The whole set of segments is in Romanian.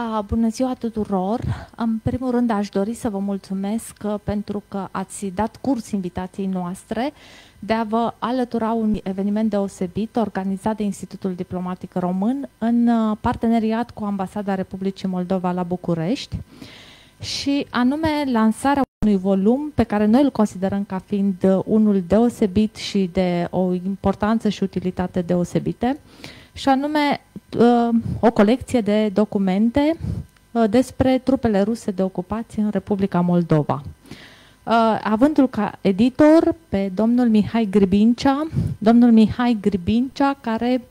A, bună ziua tuturor! În primul rând aș dori să vă mulțumesc uh, pentru că ați dat curs invitației noastre de a vă alătura un eveniment deosebit organizat de Institutul Diplomatic Român în uh, parteneriat cu Ambasada Republicii Moldova la București și anume lansarea unui volum pe care noi îl considerăm ca fiind uh, unul deosebit și de o importanță și utilitate deosebite, și anume uh, o colecție de documente uh, despre trupele ruse de ocupație în Republica Moldova. Avându-l ca editor pe domnul Mihai Gribincea, domnul Mihai Gribincea, care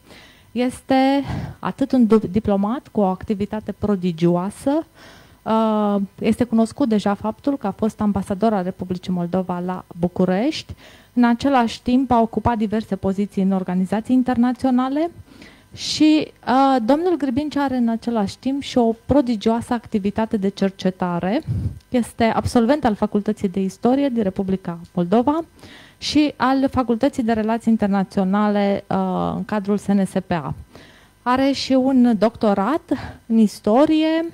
este atât un diplomat cu o activitate prodigioasă, Uh, este cunoscut deja faptul că a fost ambasador al Republicii Moldova la București. În același timp a ocupat diverse poziții în organizații internaționale și uh, domnul Gribincea are în același timp și o prodigioasă activitate de cercetare. Este absolvent al Facultății de Istorie din Republica Moldova și al Facultății de Relații Internaționale uh, în cadrul SNSPA. Are și un doctorat în istorie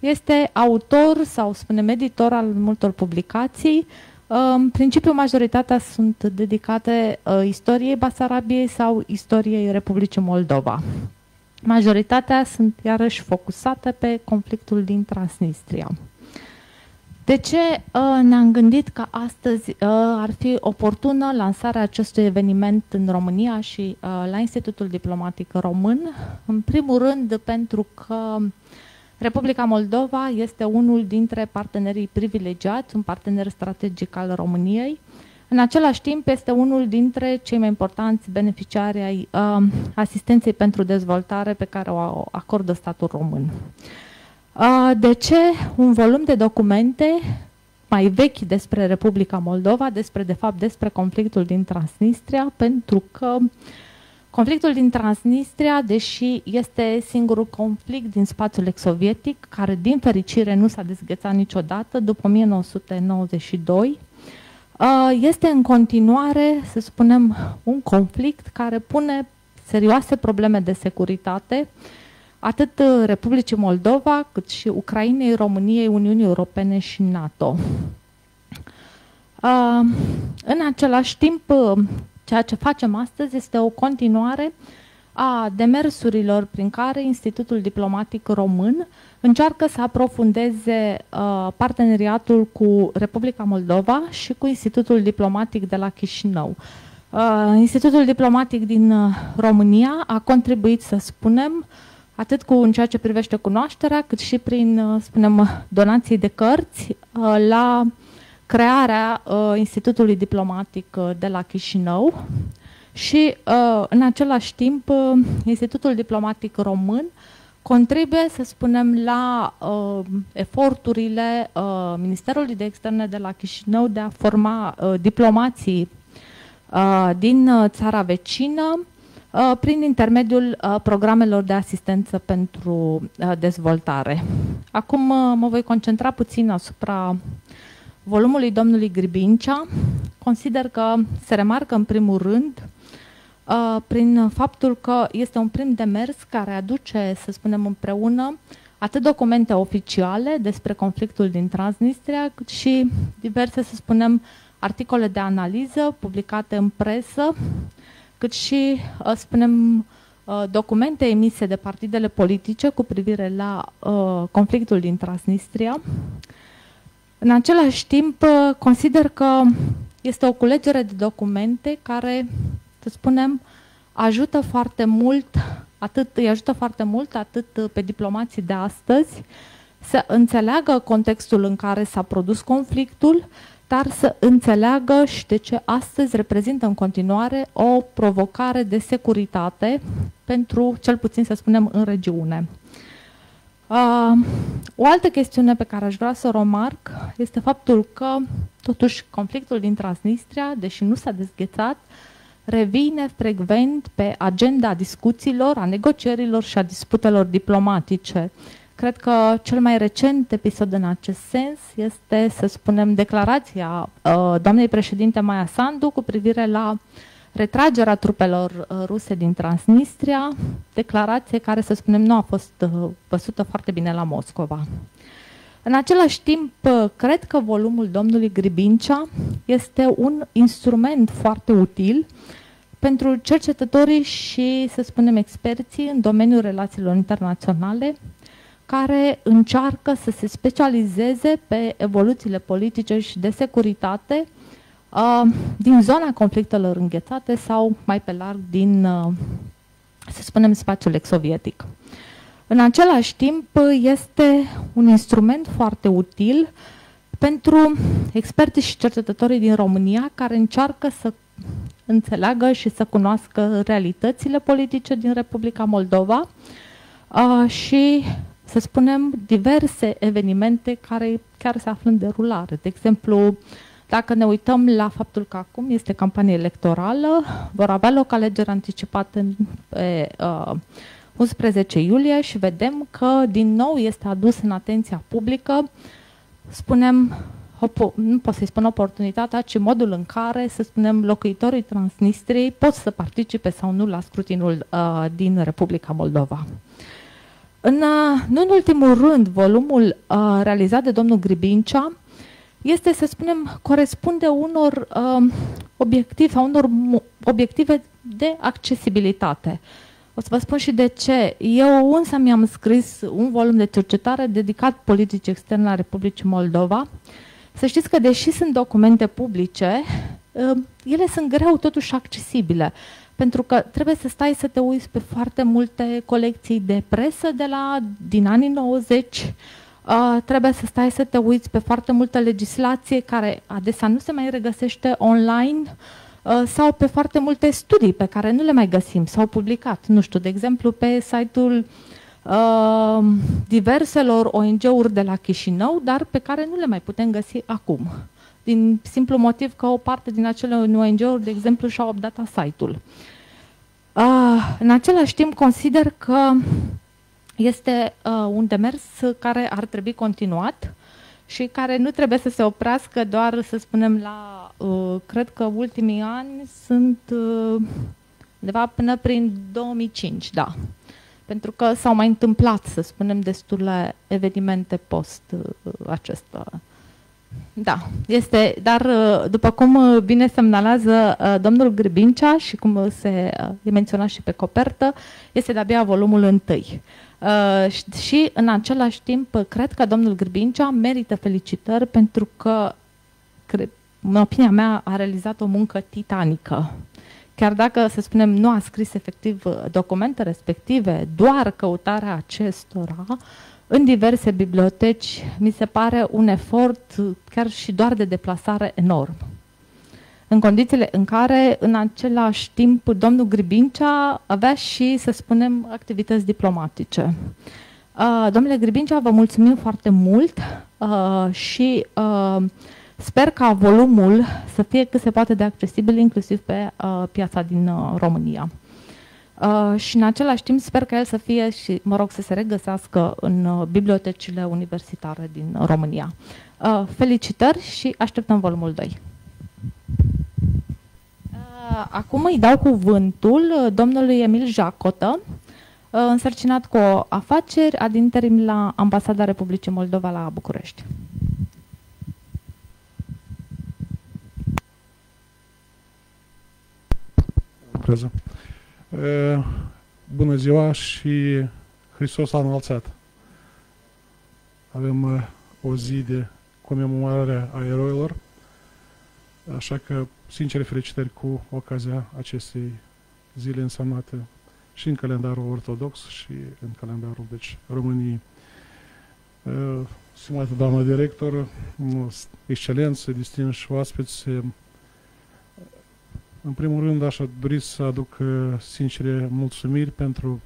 este autor sau, spunem, editor al multor publicații. În principiu, majoritatea sunt dedicate uh, istoriei Basarabiei sau istoriei Republicii Moldova. Majoritatea sunt iarăși focusate pe conflictul din Transnistria. De ce uh, ne-am gândit că astăzi uh, ar fi oportună lansarea acestui eveniment în România și uh, la Institutul Diplomatic Român? În primul rând pentru că Republica Moldova este unul dintre partenerii privilegiați, un partener strategic al României. În același timp, este unul dintre cei mai importanți beneficiari ai uh, asistenței pentru dezvoltare pe care o acordă statul român. Uh, de ce un volum de documente mai vechi despre Republica Moldova, despre, de fapt, despre conflictul din Transnistria? Pentru că uh, Conflictul din Transnistria, deși este singurul conflict din spațiul ex-sovietic, care din fericire nu s-a dezghețat niciodată după 1992, uh, este în continuare, să spunem, un conflict care pune serioase probleme de securitate atât Republicii Moldova, cât și Ucrainei, României, Uniunii Europene și NATO. Uh, în același timp, Ceea ce facem astăzi este o continuare a demersurilor prin care Institutul Diplomatic Român încearcă să aprofundeze uh, parteneriatul cu Republica Moldova și cu Institutul Diplomatic de la Chișinău. Uh, Institutul Diplomatic din uh, România a contribuit, să spunem, atât cu în ceea ce privește cunoașterea, cât și prin, uh, spunem, donații de cărți uh, la crearea uh, Institutului Diplomatic uh, de la Chișinău și uh, în același timp uh, Institutul Diplomatic Român contribuie, să spunem, la uh, eforturile uh, Ministerului de Externe de la Chișinău de a forma uh, diplomații uh, din uh, țara vecină uh, prin intermediul uh, programelor de asistență pentru uh, dezvoltare. Acum uh, mă voi concentra puțin asupra volumului domnului Gribincea, consider că se remarcă în primul rând uh, prin faptul că este un prim demers care aduce, să spunem împreună, atât documente oficiale despre conflictul din Transnistria, cât și diverse, să spunem, articole de analiză publicate în presă, cât și, uh, spunem, uh, documente emise de partidele politice cu privire la uh, conflictul din Transnistria, în același timp, uh, consider că este o culegere de documente care, să spunem, ajută foarte mult, atât, îi ajută foarte mult atât pe diplomații de astăzi să înțeleagă contextul în care s-a produs conflictul, dar să înțeleagă și de ce astăzi reprezintă în continuare o provocare de securitate pentru, cel puțin să spunem, în regiune. Uh, o altă chestiune pe care aș vrea să o remarc este faptul că, totuși, conflictul din Transnistria, deși nu s-a dezghețat, revine frecvent pe agenda discuțiilor, a negocierilor și a disputelor diplomatice. Cred că cel mai recent episod în acest sens este, să spunem, declarația uh, doamnei președinte Maia Sandu cu privire la retragerea trupelor uh, ruse din Transnistria, declarație care, să spunem, nu a fost uh, văzută foarte bine la Moscova. În același timp, uh, cred că volumul domnului Gribincea este un instrument foarte util pentru cercetătorii și, să spunem, experții în domeniul relațiilor internaționale, care încearcă să se specializeze pe evoluțiile politice și de securitate uh, din zona conflictelor înghețate sau mai pe larg din, uh, să spunem, spațiul ex-sovietic. În același timp, este un instrument foarte util pentru experții și cercetătorii din România care încearcă să înțeleagă și să cunoască realitățile politice din Republica Moldova uh, și, să spunem, diverse evenimente care chiar se află în derulare. De exemplu, dacă ne uităm la faptul că acum este campanie electorală, vor avea loc alegeri anticipate pe uh, 11 iulie și vedem că din nou este adus în atenția publică, spunem, nu pot să-i spun oportunitatea, ci modul în care, să spunem, locuitorii Transnistriei pot să participe sau nu la scrutinul uh, din Republica Moldova. În, uh, nu în ultimul rând, volumul uh, realizat de domnul Gribincea este, să spunem, corespunde unor uh, obiective, unor obiective de accesibilitate. O să vă spun și de ce. Eu însă mi-am scris un volum de cercetare dedicat politicii externe a Republicii Moldova. Să știți că, deși sunt documente publice, uh, ele sunt greu totuși accesibile pentru că trebuie să stai să te uiți pe foarte multe colecții de presă de la, din anii 90, Uh, trebuie să stai să te uiți pe foarte multă legislație care adesea nu se mai regăsește online uh, sau pe foarte multe studii pe care nu le mai găsim, s-au publicat, nu știu, de exemplu, pe site-ul uh, diverselor ONG-uri de la Chișinău, dar pe care nu le mai putem găsi acum. Din simplu motiv că o parte din acele ONG-uri, de exemplu, și-au updatat site-ul. Uh, în același timp, consider că este uh, un demers care ar trebui continuat și care nu trebuie să se oprească doar, să spunem, la, uh, cred că ultimii ani sunt uh, undeva până prin 2005, da. Pentru că s-au mai întâmplat, să spunem, destule evenimente post uh, acesta. Da, este, dar uh, după cum uh, bine semnalează uh, domnul Gribincea și cum se e menționat și pe copertă, este de-abia volumul întâi. Uh, și în același timp, cred că domnul Grbincea merită felicitări pentru că, cred, în opinia mea, a realizat o muncă titanică. Chiar dacă, să spunem, nu a scris efectiv documente respective, doar căutarea acestora în diverse biblioteci, mi se pare un efort chiar și doar de deplasare enorm în condițiile în care, în același timp, domnul Gribincea avea și, să spunem, activități diplomatice. Uh, domnule Gribincea, vă mulțumim foarte mult uh, și uh, sper ca volumul să fie cât se poate de accesibil, inclusiv pe uh, piața din uh, România. Uh, și în același timp sper că el să fie și, mă rog, să se regăsească în uh, bibliotecile universitare din România. Uh, felicitări și așteptăm volumul 2. Acum îi dau cuvântul uh, domnului Emil Jacotă, uh, însărcinat cu afaceri ad interim la Ambasada Republicii Moldova la București. Bună ziua și Hristos a înălțat. Avem o zi de comemorare a eroilor, așa că sincere felicitări cu ocazia acestei zile însemnate și în calendarul ortodox și în calendarul deci, României. Uh, stimată doamnă director, excelență, distinși oaspeți, uh, în primul rând aș dori să aduc uh, sincere mulțumiri pentru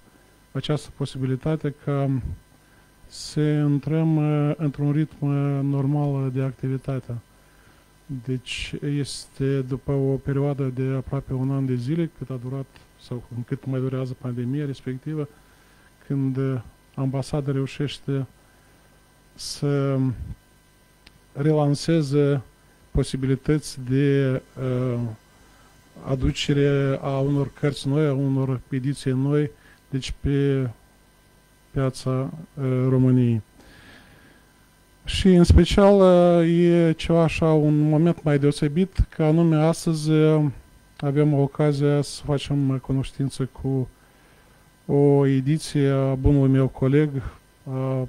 această posibilitate ca să intrăm într-un ritm normal de activitate. Deci este după o perioadă de aproape un an de zile cât a durat sau cât mai durează pandemia respectivă, când ambasada reușește să relanseze posibilități de uh, aducere a unor cărți noi, a unor ediții noi, deci pe piața uh, României. Și în special e ceva așa, un moment mai deosebit, că anume astăzi avem ocazia să facem cunoștință cu o ediție a bunului meu coleg, a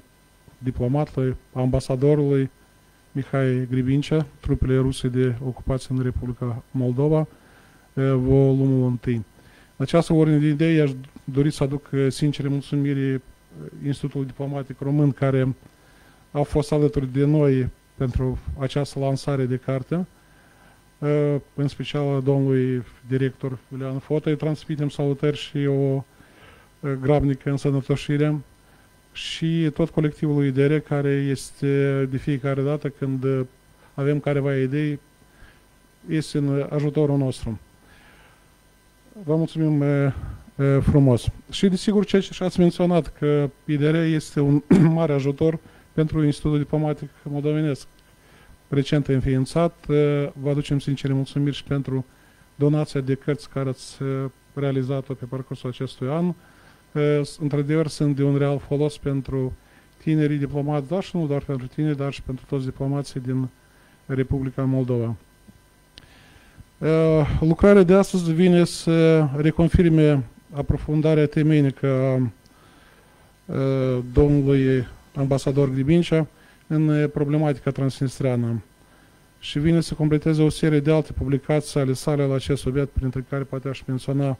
diplomatului, ambasadorului Mihai Gribincea, trupele ruse de ocupație în Republica Moldova, volumul 1. În această ordine de idei aș dori să aduc sincere mulțumiri Institutului Diplomatic Român care a fost alături de noi pentru această lansare de carte, în special domnului director Iulian Fotă. Îi transmitem salutări și o grabnică însănătoșire și tot colectivul IDR care este de fiecare dată când avem careva idei, este în ajutorul nostru. Vă mulțumim e, e, frumos. Și desigur ceea ce ați menționat că IDR este un mare ajutor pentru Institutul Diplomatic Moldovenesc recent înființat. Vă aducem sincere mulțumiri și pentru donația de cărți care ați realizat-o pe parcursul acestui an. Într-adevăr, sunt de un real folos pentru tinerii diplomați, dar și nu doar pentru tineri, dar și pentru toți diplomații din Republica Moldova. Lucrarea de astăzi vine să reconfirme aprofundarea temeinică a domnului ambasador Gribincea în problematica transnistreană. Și vine să completeze o serie de alte publicații ale sale la acest subiect, printre care poate aș menționa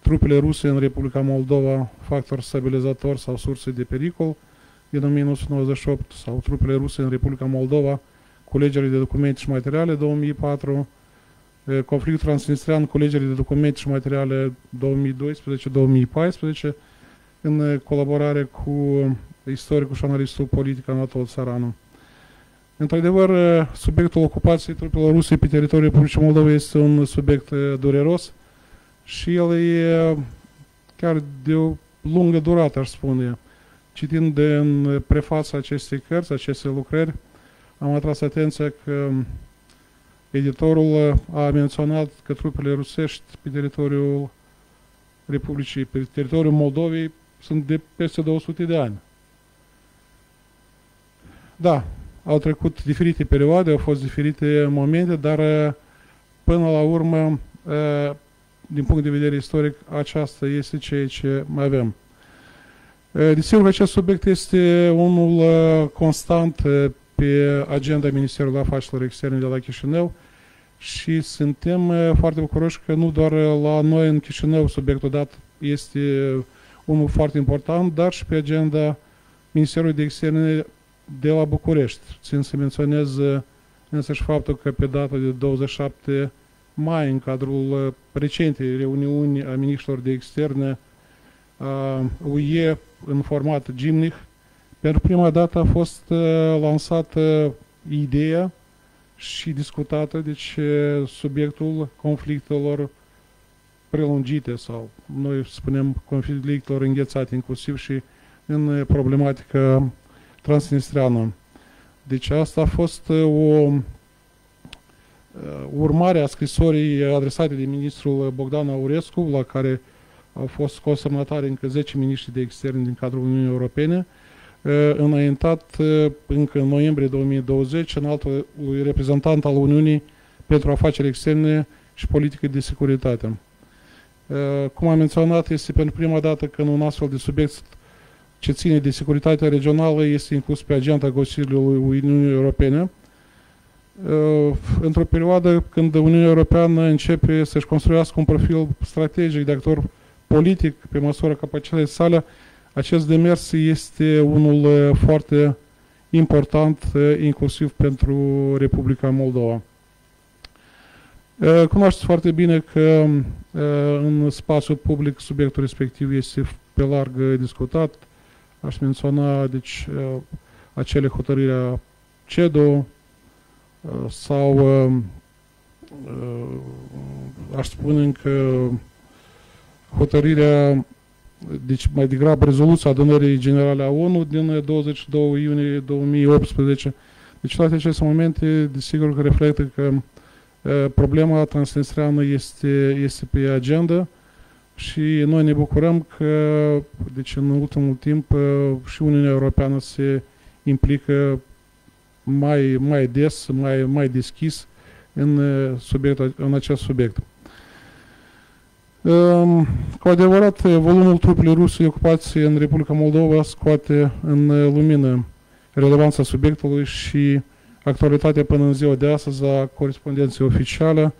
trupele ruse în Republica Moldova, factor stabilizator sau surse de pericol. Din 1998 sau trupele ruse în Republica Moldova, culegere de documente și materiale 2004, conflictul transnistrian, culegere de documente și materiale 2012-2014, în colaborare cu istoricul și analistul politic Anatol Țaranu. Într-adevăr, subiectul ocupației trupelor ruse pe teritoriul Republicii Moldova este un subiect dureros și el e chiar de o lungă durată, aș spune. Citind în prefața acestei cărți, aceste lucrări, am atras atenția că editorul a menționat că trupele rusești pe teritoriul Republicii, pe teritoriul Moldovei, sunt de peste 200 de ani. Da, au trecut diferite perioade, au fost diferite momente, dar până la urmă, din punct de vedere istoric, aceasta este ceea ce mai avem. Desigur, acest subiect este unul constant pe agenda Ministerului Afacerilor Externe de la Chișinău și suntem foarte bucuroși că nu doar la noi în Chișinău subiectul dat este unul foarte important, dar și pe agenda Ministerului de Externe de la București. Țin să menționez însăși faptul că pe data de 27 mai, în cadrul recentei reuniuni a ministrilor de externe a UE în format Gimnich, pentru prima dată a fost lansată ideea și discutată, deci subiectul conflictelor prelungite sau noi spunem conflictelor înghețate inclusiv și în problematica transnistreană. Deci asta a fost uh, o uh, urmare a scrisorii adresate de ministrul Bogdan Aurescu, la care au fost consemnatari încă 10 miniștri de externe din cadrul Uniunii Europene, uh, înaintat încă în noiembrie 2020 în altul reprezentant al Uniunii pentru afaceri externe și politică de securitate. Cum am menționat, este pentru prima dată când un astfel de subiect ce ține de securitatea regională este inclus pe agenda Consiliului Uniunii Europene. Uh, într-o perioadă când Uniunea Europeană începe să-și construiască un profil strategic de actor politic pe măsură capacității sale, acest demers este unul uh, foarte important, uh, inclusiv pentru Republica Moldova. Cunoașteți foarte bine că în spațiul public subiectul respectiv este pe larg discutat, Aș menționa, deci, uh, acele hotărâri a CEDO uh, sau uh, aș spune că hotărârea, deci mai degrabă rezoluția adunării generale a ONU din 22 iunie 2018. Deci toate aceste momente, desigur că reflectă că Problema transnistreană este, este pe agenda și noi ne bucurăm că, deci în ultimul timp, și Uniunea Europeană se implică mai, mai des, mai, mai deschis în, subiect, în acest subiect. Cu adevărat, volumul trupelor ruse ocupați în Republica Moldova scoate în lumină relevanța subiectului și actualitatea până în ziua de astăzi a corespondenței oficiale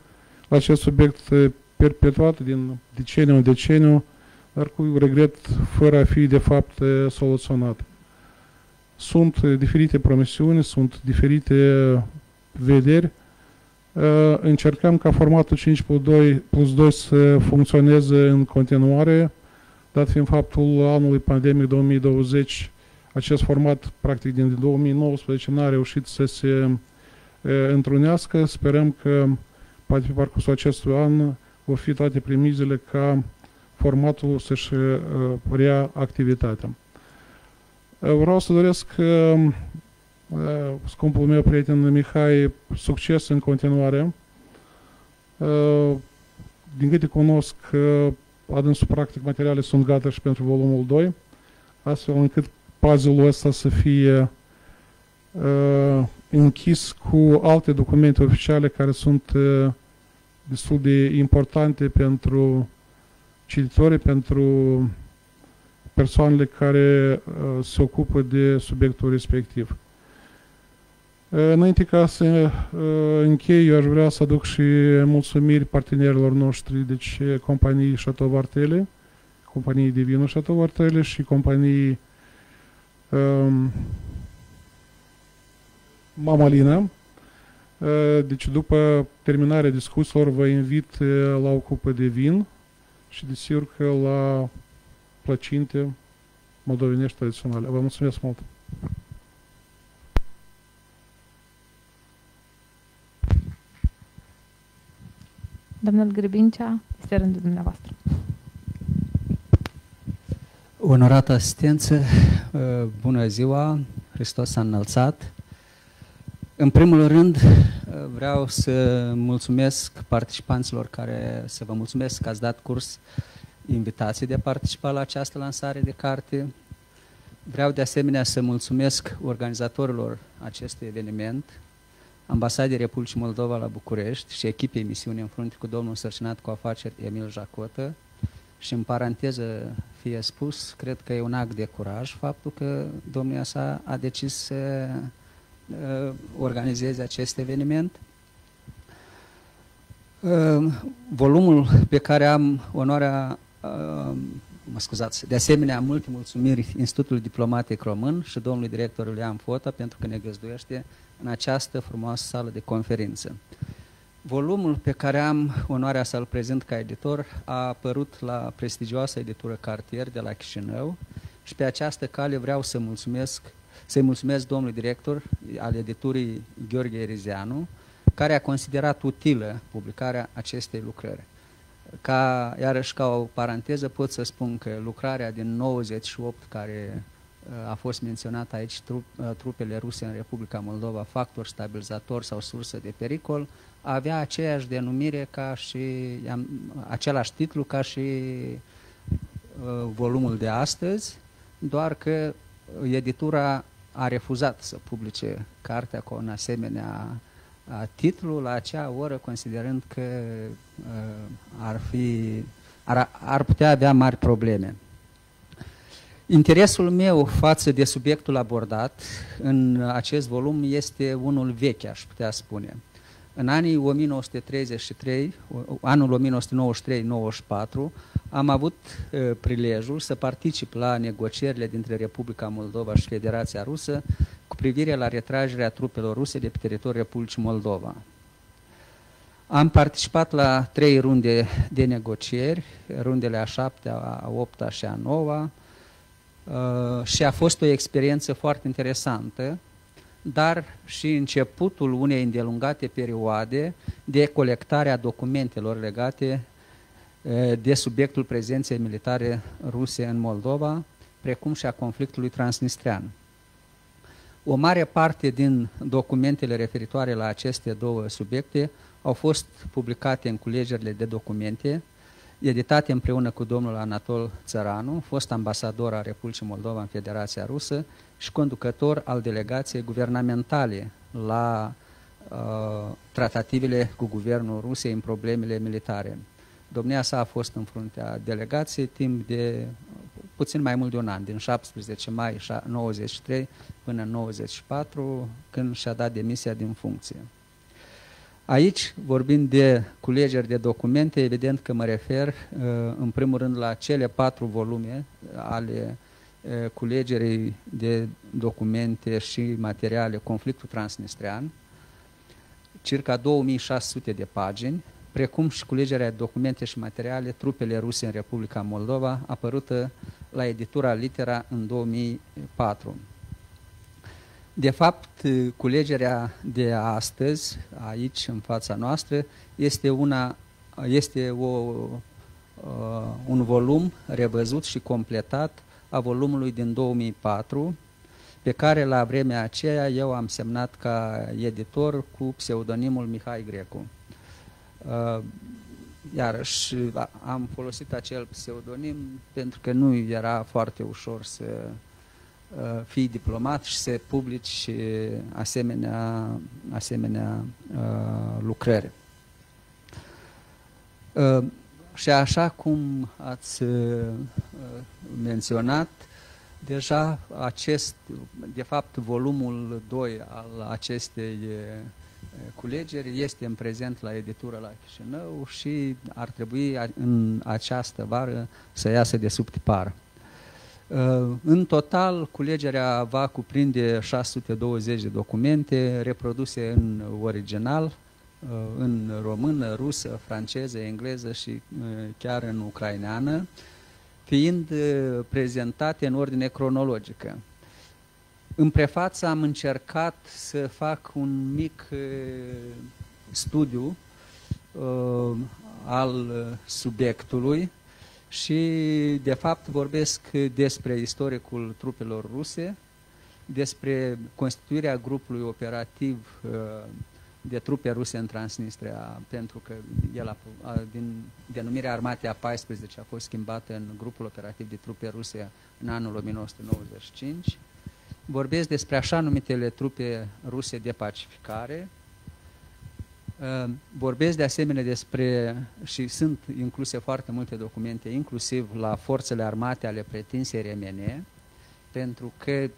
la acest subiect perpetuat din deceniu în deceniu, dar cu regret fără a fi de fapt soluționat. Sunt diferite promisiuni, sunt diferite vederi. Încercăm ca formatul 5 plus 2, plus 2 să funcționeze în continuare, dat fiind faptul anului pandemic 2020 acest format, practic, din 2019 n-a reușit să se e, întrunească. Sperăm că, poate pe parcursul acestui an, vor fi toate primizele ca formatul să-și rea activitatea. Vreau să doresc scumpul meu prieten Mihai succes în continuare. Din câte cunosc, adânsul practic materiale sunt gata și pentru volumul 2, astfel încât puzzle-ul ăsta să fie uh, închis cu alte documente oficiale care sunt uh, destul de importante pentru cititori, pentru persoanele care uh, se ocupă de subiectul respectiv. Uh, înainte ca să uh, închei, eu aș vrea să aduc și mulțumiri partenerilor noștri, deci companii Chateau Vartele, companii de vinul Chateau Vartele și companii Ehm, Mama Lina. Ehm, deci după terminarea discuțiilor vă invit la o cupă de vin și desigur că la plăcinte moldovenești tradiționale. Vă mulțumesc mult! Domnul Gribincea, este rândul dumneavoastră. Onorată asistență, uh, bună ziua, Hristos s-a înălțat. În primul rând uh, vreau să mulțumesc participanților care, să vă mulțumesc că ați dat curs invitații de a participa la această lansare de carte. Vreau de asemenea să mulțumesc organizatorilor acestui eveniment, Ambasadei Republicii Moldova la București și echipei misiunii în frunte cu domnul sărcinat cu afaceri Emil Jacotă, și în paranteză fie spus, cred că e un act de curaj faptul că domnia sa a decis să uh, organizeze acest eveniment. Uh, volumul pe care am onoarea, uh, mă scuzați, de asemenea multe mulțumiri Institutului Diplomatic Român și domnului director Iulian Fota pentru că ne găzduiește în această frumoasă sală de conferință. Volumul pe care am onoarea să-l prezint ca editor a apărut la prestigioasa editură Cartier de la Chișinău și pe această cale vreau să mulțumesc, să-i mulțumesc domnului director al editurii Gheorghe Erizeanu, care a considerat utilă publicarea acestei lucrări. Ca, iarăși ca o paranteză pot să spun că lucrarea din 98 care uh, a fost menționată aici, trup, uh, trupele ruse în Republica Moldova, factor stabilizator sau sursă de pericol, avea aceeași denumire ca și, același titlu ca și uh, volumul de astăzi, doar că editura a refuzat să publice cartea cu un asemenea uh, titlu la acea oră, considerând că uh, ar, fi, ar, ar putea avea mari probleme. Interesul meu față de subiectul abordat în acest volum este unul vechi, aș putea spune. În anii 1933, anul 1993-94, am avut uh, prilejul să particip la negocierile dintre Republica Moldova și Federația Rusă cu privire la retragerea trupelor ruse de pe teritoriul Republicii Moldova. Am participat la trei runde de negocieri, rundele a șaptea, a opta și a noua, uh, și a fost o experiență foarte interesantă, dar și începutul unei îndelungate perioade de colectare a documentelor legate de subiectul prezenței militare ruse în Moldova, precum și a conflictului transnistrian. O mare parte din documentele referitoare la aceste două subiecte au fost publicate în culegerile de documente, editate împreună cu domnul Anatol Țăranu, fost ambasador al Republicii Moldova în Federația Rusă și conducător al delegației guvernamentale la uh, tratativele cu guvernul Rusiei în problemele militare. Domnia sa a fost în fruntea delegației timp de puțin mai mult de un an, din 17 mai 93 până în 94, când și-a dat demisia din funcție. Aici, vorbind de culegeri de documente, evident că mă refer uh, în primul rând la cele patru volume ale uh, culegerii de documente și materiale conflictul transnistrian, circa 2600 de pagini, precum și culegerea de documente și materiale trupele ruse în Republica Moldova, apărută la editura Litera în 2004. De fapt, culegerea de astăzi, aici, în fața noastră, este, una, este o, uh, un volum revăzut și completat a volumului din 2004, pe care la vremea aceea eu am semnat ca editor cu pseudonimul Mihai Grecu. Uh, iarăși am folosit acel pseudonim pentru că nu era foarte ușor să uh, fii diplomat și să publici asemenea, asemenea uh, lucrări. Și așa cum ați menționat, deja acest, de fapt, volumul 2 al acestei culegeri este în prezent la editură la Chișinău și ar trebui în această vară să iasă de sub tipar. În total, culegerea va cuprinde 620 de documente reproduse în original, în română, rusă, franceză, engleză și chiar în ucraineană, fiind prezentate în ordine cronologică. În prefață am încercat să fac un mic uh, studiu uh, al subiectului și de fapt vorbesc despre istoricul trupelor ruse, despre constituirea grupului operativ uh, de trupe ruse în Transnistria, pentru că el a, a, din denumirea armatei a 14 a fost schimbată în grupul operativ de trupe ruse în anul 1995 vorbesc despre așa numitele trupe ruse de pacificare, uh, vorbesc de asemenea despre, și sunt incluse foarte multe documente, inclusiv la forțele armate ale pretinsei remene, pentru că, uh,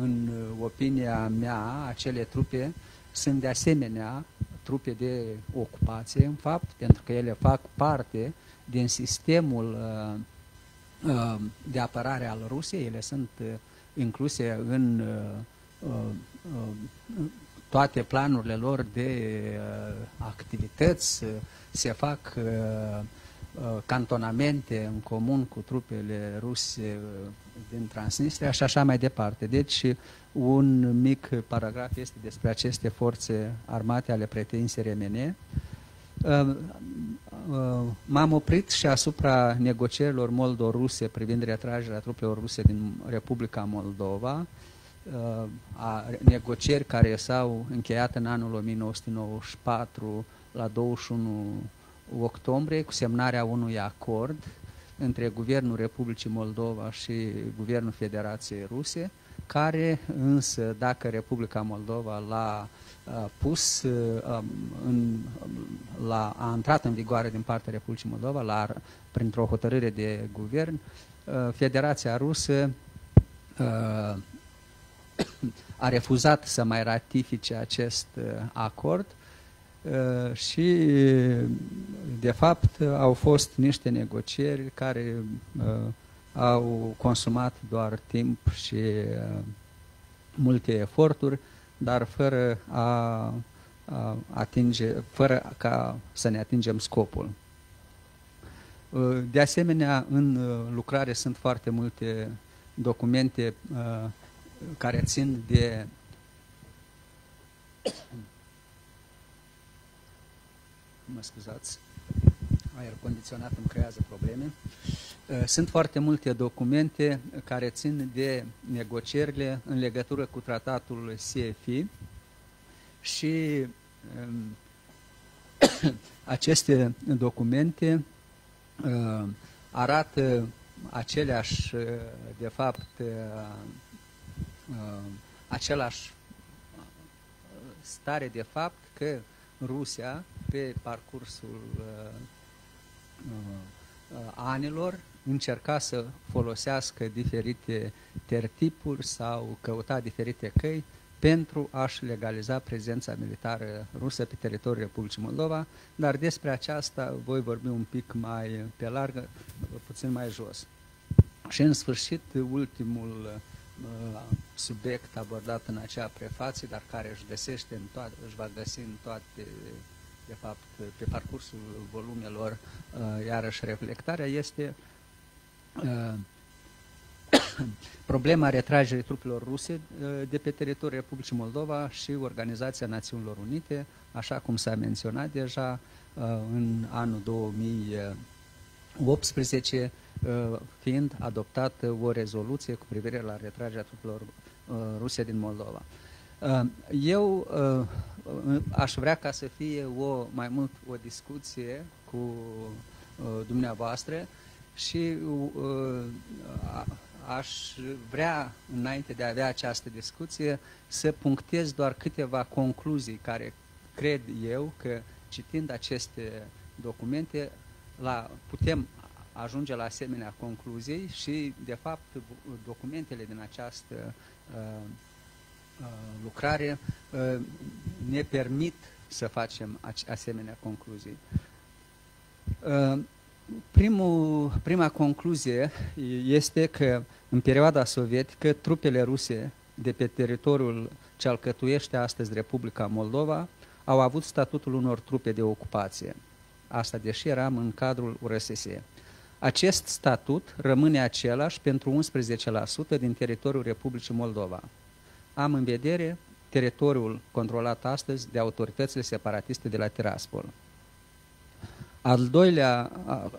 în opinia mea, acele trupe sunt de asemenea trupe de ocupație, în fapt, pentru că ele fac parte din sistemul uh, de apărare al Rusiei, ele sunt incluse în uh, uh, toate planurile lor de uh, activități, se fac cantonamente în comun cu trupele ruse din Transnistria și așa mai departe. Deci un mic paragraf este despre aceste forțe armate ale pretensiei remene. M-am oprit și asupra negocierilor moldo-ruse privind retragerea trupelor ruse din Republica Moldova, uh, a negocieri care s-au încheiat în anul 1994 la 21 octombrie cu semnarea unui acord între Guvernul Republicii Moldova și Guvernul Federației Ruse, care însă, dacă Republica Moldova l-a pus um, în, la, a intrat în vigoare din partea Republicii Moldova la, printr-o hotărâre de guvern, Federația Rusă a refuzat să mai ratifice acest acord și, de fapt, au fost niște negocieri care au consumat doar timp și multe eforturi, dar fără a, a atinge, fără ca să ne atingem scopul. Uh, de asemenea, în uh, lucrare sunt foarte multe documente uh, care țin de mă scuzați, aer condiționat îmi creează probleme. Sunt foarte multe documente care țin de negocierile în legătură cu tratatul CFI și um, aceste documente arată aceleași, de fapt, același stare de fapt că Rusia, pe parcursul anilor, încerca să folosească diferite tertipuri sau căuta diferite căi pentru a-și legaliza prezența militară rusă pe teritoriul Republicii Moldova, dar despre aceasta voi vorbi un pic mai pe larg, puțin mai jos. Și în sfârșit, ultimul uh, subiect abordat în acea prefație, dar care își găsește în toate, își va găsi în toate, de fapt, pe parcursul volumelor, uh, iarăși reflectarea, este uh, problema retragerii trupelor ruse uh, de pe teritoriul Republicii Moldova și Organizația Națiunilor Unite, așa cum s-a menționat deja uh, în anul 2018, uh, fiind adoptată o rezoluție cu privire la retragerea trupelor ruse din Moldova. Eu aș vrea ca să fie o, mai mult o discuție cu dumneavoastră și aș vrea, înainte de a avea această discuție, să punctez doar câteva concluzii care cred eu că, citind aceste documente, la, putem ajunge la asemenea concluzii și, de fapt, documentele din această uh, uh, lucrare uh, ne permit să facem asemenea concluzii. Uh, primul, prima concluzie este că în perioada sovietică trupele ruse de pe teritoriul ce alcătuiește astăzi Republica Moldova au avut statutul unor trupe de ocupație. Asta deși eram în cadrul URSS. Acest statut rămâne același pentru 11% din teritoriul Republicii Moldova. Am în vedere teritoriul controlat astăzi de autoritățile separatiste de la Tiraspol. Al doilea,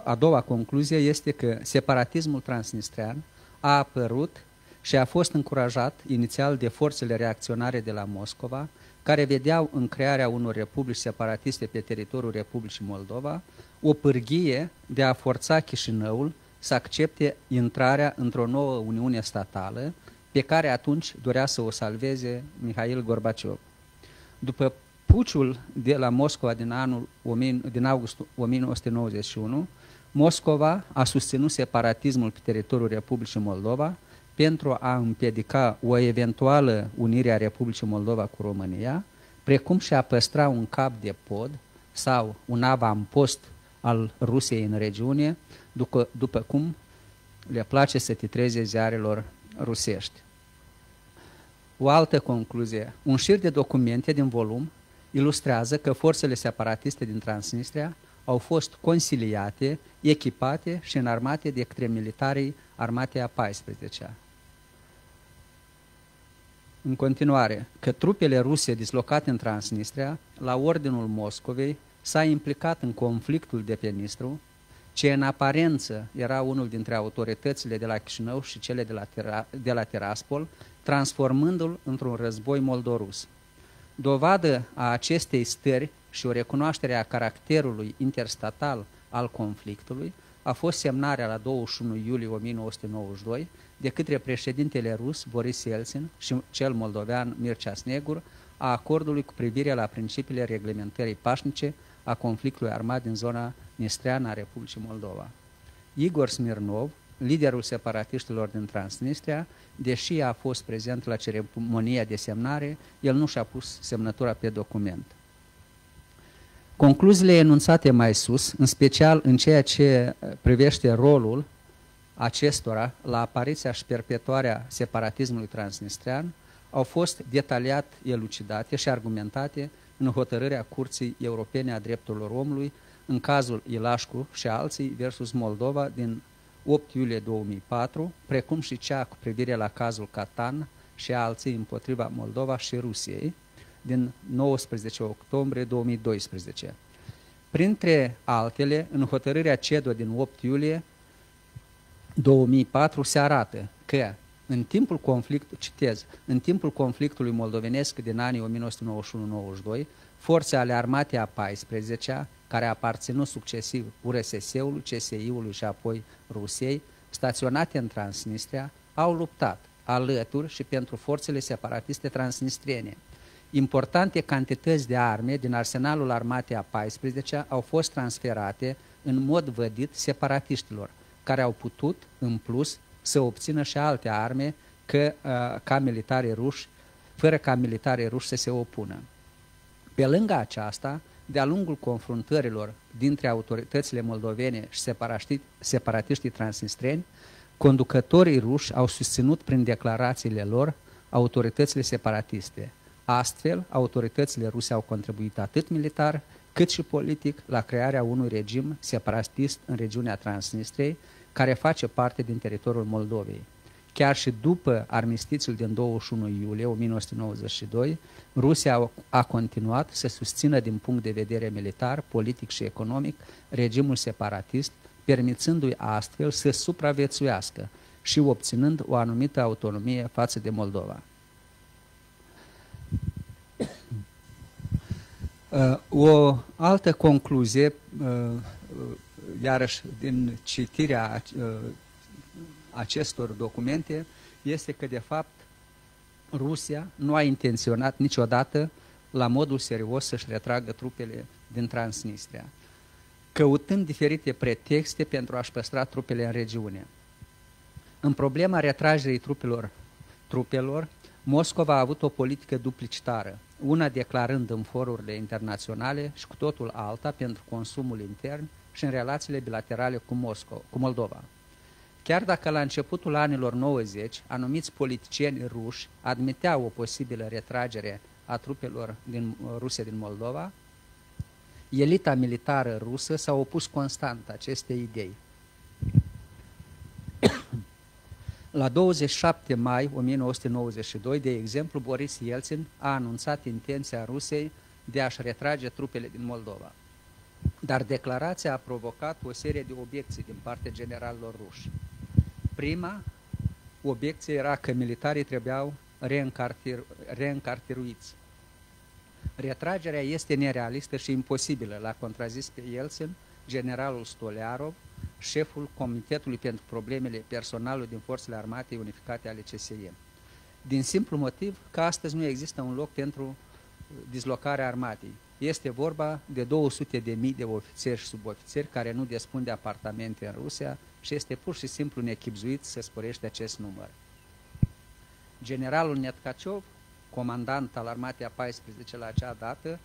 a doua concluzie este că separatismul transnistrian a apărut și a fost încurajat inițial de forțele reacționare de la Moscova, care vedeau în crearea unor republici separatiste pe teritoriul Republicii Moldova o pârghie de a forța Chișinăul să accepte intrarea într-o nouă Uniune Statală, pe care atunci dorea să o salveze Mihail Gorbaciov. După puciul de la Moscova din, anul, din august 1991, Moscova a susținut separatismul pe teritoriul Republicii Moldova pentru a împiedica o eventuală unire a Republicii Moldova cu România, precum și a păstra un cap de pod sau un avampost al Rusiei în regiune, după, după cum le place să titreze ziarelor rusești. O altă concluzie. Un șir de documente din volum ilustrează că forțele separatiste din Transnistria au fost consiliate, echipate și înarmate de către militarii armatei a 14-a. În continuare, că trupele ruse dislocate în Transnistria, la ordinul Moscovei, s-a implicat în conflictul de pe Nistru, ce în aparență era unul dintre autoritățile de la Chișinău și cele de la, Tera, de la Tiraspol, transformându-l într-un război moldorus. Dovadă a acestei stări și o recunoaștere a caracterului interstatal al conflictului a fost semnarea la 21 iulie 1992 de către președintele rus Boris Yeltsin și cel moldovean Mircea Snegur a acordului cu privire la principiile reglementării pașnice a conflictului armat din zona nistreană a Republicii Moldova. Igor Smirnov, liderul separatiștilor din Transnistria, deși a fost prezent la ceremonia de semnare, el nu și-a pus semnătura pe document. Concluziile enunțate mai sus, în special în ceea ce privește rolul acestora la apariția și perpetuarea separatismului transnistrian, au fost detaliat elucidate și argumentate în hotărârea Curții Europene a Drepturilor Omului în cazul Ilașcu și alții versus Moldova din 8 iulie 2004, precum și cea cu privire la cazul Catan și alții împotriva Moldova și Rusiei din 19 octombrie 2012. Printre altele, în hotărârea CEDO din 8 iulie 2004 se arată că În timpul conflictului, citez, în timpul conflictului moldovenesc din anii 1991-92, forțe ale armatei a 14-a, care a aparținut succesiv URSS-ului, CSI-ului și apoi Rusiei, staționate în Transnistria, au luptat alături și pentru forțele separatiste transnistriene. Importante cantități de arme din arsenalul armatei a 14 au fost transferate în mod vădit separatiștilor, care au putut, în plus, să obțină și alte arme că, uh, ca militari ruși, fără ca militarii ruși să se opună. Pe lângă aceasta, de-a lungul confruntărilor dintre autoritățile moldovene și separatiștii transnistreni, conducătorii ruși au susținut prin declarațiile lor autoritățile separatiste. Astfel, autoritățile ruse au contribuit atât militar cât și politic la crearea unui regim separatist în regiunea Transnistriei, care face parte din teritoriul Moldovei. Chiar și după armistițiul din 21 iulie 1992, Rusia a continuat să susțină din punct de vedere militar, politic și economic regimul separatist, permițându-i astfel să supraviețuiască și obținând o anumită autonomie față de Moldova. Uh, o altă concluzie, uh, iarăși din citirea uh, acestor documente, este că de fapt Rusia nu a intenționat niciodată la modul serios să-și retragă trupele din Transnistria, căutând diferite pretexte pentru a-și păstra trupele în regiune. În problema retragerii trupelor, trupelor, Moscova a avut o politică duplicitară, una declarând în forurile internaționale și cu totul alta pentru consumul intern și în relațiile bilaterale cu, Moscova, cu Moldova. Chiar dacă la începutul anilor 90 anumiți politicieni ruși admiteau o posibilă retragere a trupelor din uh, Rusia din Moldova, elita militară rusă s-a opus constant acestei idei. La 27 mai 1992, de exemplu, Boris Yeltsin a anunțat intenția Rusiei de a-și retrage trupele din Moldova. Dar declarația a provocat o serie de obiecții din partea generalilor ruși. Prima obiecție era că militarii trebuiau reîncartir, reîncartiruiți. Retragerea este nerealistă și imposibilă, l-a contrazis pe Yeltsin generalul Stolearov, șeful Comitetului pentru Problemele Personalului din Forțele Armate Unificate ale CSE. Din simplu motiv că astăzi nu există un loc pentru dislocarea armatei. Este vorba de 200 de mii de ofițeri și subofițeri care nu despun de apartamente în Rusia și este pur și simplu nechipzuit să sporește acest număr. Generalul Netkaciov, comandant al armatei a 14 la acea dată,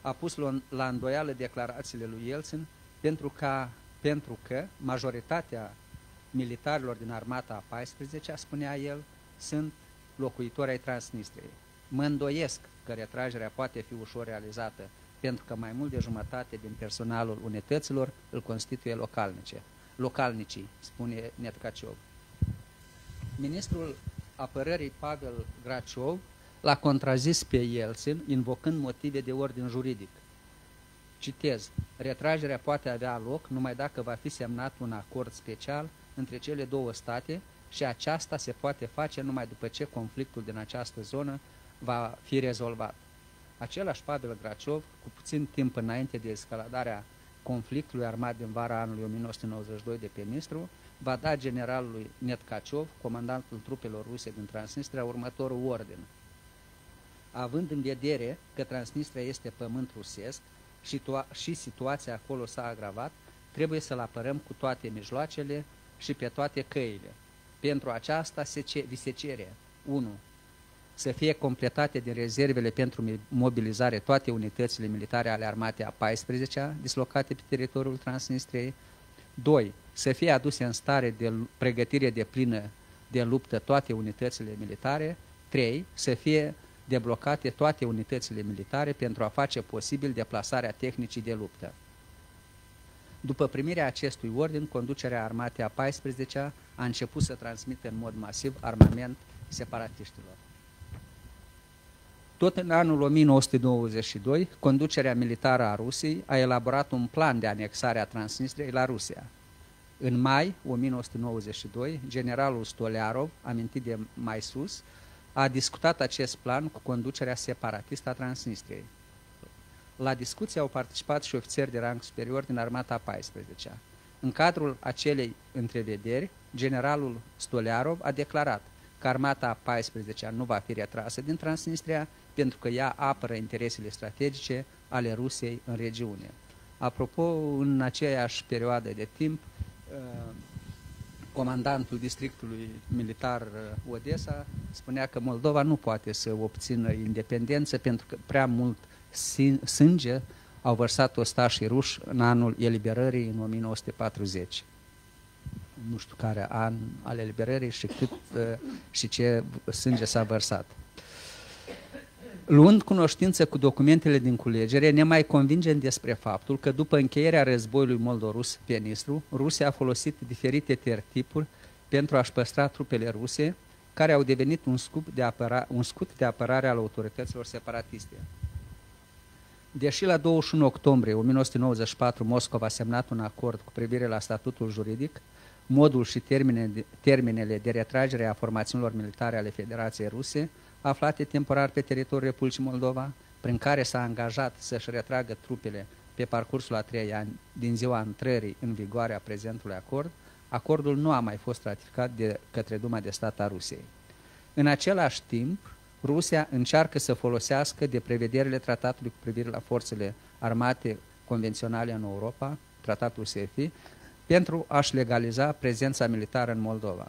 a pus la îndoială declarațiile lui Yeltsin pentru, ca, pentru că majoritatea militarilor din armata a 14 spunea el, sunt locuitori ai Transnistriei. Mă îndoiesc că retragerea poate fi ușor realizată, pentru că mai mult de jumătate din personalul unităților îl constituie localnice. Localnicii, spune Netcaciov. Ministrul apărării Pavel Graciov l-a contrazis pe Yeltsin, invocând motive de ordin juridic. Citez, retragerea poate avea loc numai dacă va fi semnat un acord special între cele două state și aceasta se poate face numai după ce conflictul din această zonă va fi rezolvat. Același Pavel Graciov, cu puțin timp înainte de escaladarea conflictului armat din vara anului 1992 de pe Nistru, va da generalului Netkaciov, comandantul trupelor ruse din Transnistria, următorul ordin. Având în vedere că Transnistria este pământ rusesc și, și situația acolo s-a agravat, trebuie să-l apărăm cu toate mijloacele și pe toate căile. Pentru aceasta se ce, vi se cere 1 să fie completate din rezervele pentru mobilizare toate unitățile militare ale armatei a 14-a dislocate pe teritoriul Transnistriei. 2. Să fie aduse în stare de pregătire de plină de luptă toate unitățile militare. 3. Să fie deblocate toate unitățile militare pentru a face posibil deplasarea tehnicii de luptă. După primirea acestui ordin, conducerea armatei a 14-a a început să transmită în mod masiv armament separatiștilor. Tot în anul 1992, conducerea militară a Rusiei a elaborat un plan de anexare a Transnistriei la Rusia. În mai 1992, generalul Stolearov, amintit de mai sus, a discutat acest plan cu conducerea separatistă a Transnistriei. La discuție au participat și ofițeri de rang superior din armata 14 -a. În cadrul acelei întrevederi, generalul Stolearov a declarat că armata 14 nu va fi retrasă din Transnistria pentru că ea apără interesele strategice ale Rusiei în regiune. Apropo, în aceeași perioadă de timp, uh, comandantul districtului militar uh, Odessa spunea că Moldova nu poate să obțină independență pentru că prea mult sânge au vărsat ostașii ruși în anul eliberării în 1940. Nu știu care an al eliberării și, cât, uh, și ce sânge s-a vărsat. Luând cunoștință cu documentele din culegere, ne mai convingem despre faptul că după încheierea războiului moldorus pe Nistru, Rusia a folosit diferite tertipuri pentru a-și păstra trupele ruse, care au devenit un, scut de, apăra, un scut de apărare al autorităților separatiste. Deși la 21 octombrie 1994 Moscova a semnat un acord cu privire la statutul juridic, modul și termenele, termenele de retragere a formațiunilor militare ale Federației Ruse, aflate temporar pe teritoriul Republicii Moldova, prin care s-a angajat să-și retragă trupele pe parcursul a trei ani din ziua intrării în vigoare a prezentului acord, acordul nu a mai fost ratificat de către Duma de Stat a Rusiei. În același timp, Rusia încearcă să folosească de prevederile tratatului cu privire la forțele armate convenționale în Europa, tratatul SEFI, pentru a-și legaliza prezența militară în Moldova.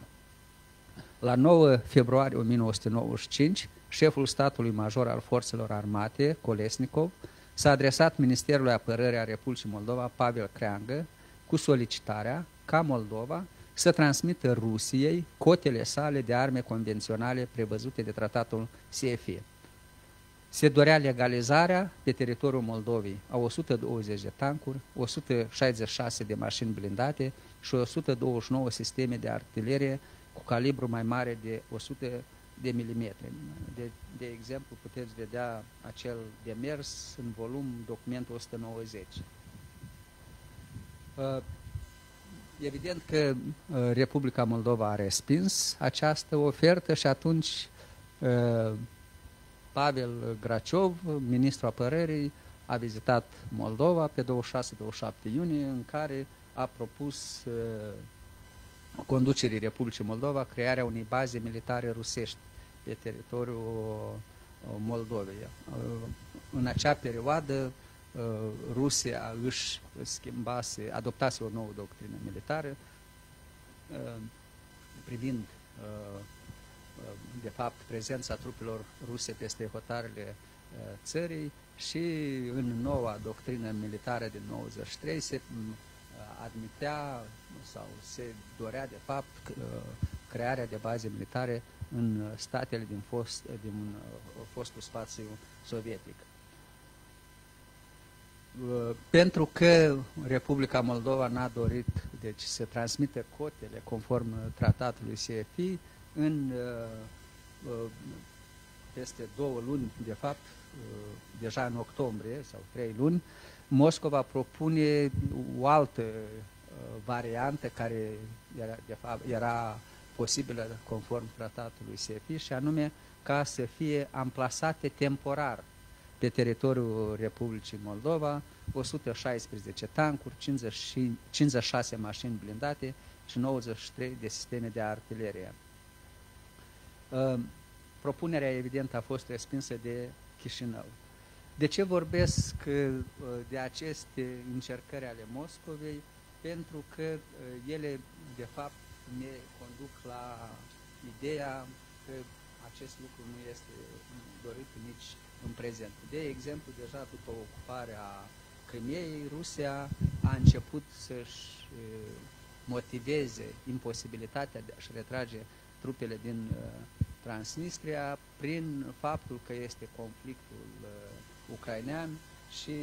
La 9 februarie 1995, șeful statului major al forțelor armate, Kolesnikov, s-a adresat Ministerului Apărării a Republicii Moldova, Pavel Creangă, cu solicitarea ca Moldova să transmită Rusiei cotele sale de arme convenționale prevăzute de tratatul CFE. Se dorea legalizarea pe teritoriul Moldovei a 120 de tancuri, 166 de mașini blindate și 129 sisteme de artilerie cu calibru mai mare de 100 de milimetri. De, de exemplu, puteți vedea acel demers în volum documentul 190. Uh, evident că uh, Republica Moldova a respins această ofertă și atunci uh, Pavel Graciov, ministrul apărării, a vizitat Moldova pe 26-27 iunie, în care a propus conducerii Republicii Moldova crearea unei baze militare rusești pe teritoriul uh, Moldovei. Uh, în acea perioadă, uh, Rusia își schimbase, adoptase o nouă doctrină militară privind de fapt prezența trupelor ruse peste hotarele țării și în noua doctrină militară din 93 se admitea sau se dorea de fapt crearea de baze militare în statele din, fost, din uh, fostul spațiu sovietic. Uh, pentru că Republica Moldova n-a dorit deci, să transmită cotele conform tratatului CFI, în uh, peste două luni, de fapt, deja în octombrie sau trei luni, Moscova propune o altă variantă care era, de fapt, era posibilă conform tratatului SEFI și anume ca să fie amplasate temporar pe teritoriul Republicii Moldova 116 tancuri, 56 mașini blindate și 93 de sisteme de artilerie. Ă, propunerea, evident, a fost respinsă de Chișinău. De ce vorbesc ă, de aceste încercări ale Moscovei? Pentru că ă, ele, de fapt, ne conduc la ideea că acest lucru nu este dorit nici în prezent. De exemplu, deja după ocuparea Crimeei, Rusia a început să-și motiveze imposibilitatea de a-și retrage trupele din Transnistria prin faptul că este conflictul ucrainean și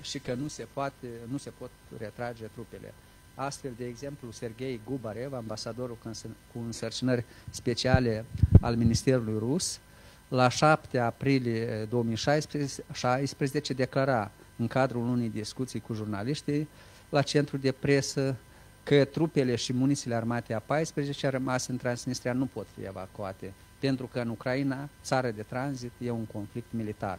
și că nu se, poate, nu se pot retrage trupele. Astfel, de exemplu, Sergei Gubarev, ambasadorul cu însărcinări speciale al Ministerului Rus, la 7 aprilie 2016 declara în cadrul unei discuții cu jurnaliștii la centru de presă că trupele și munițiile armate a 14 rămas în Transnistria nu pot fi evacuate, pentru că în Ucraina, țară de tranzit, e un conflict militar.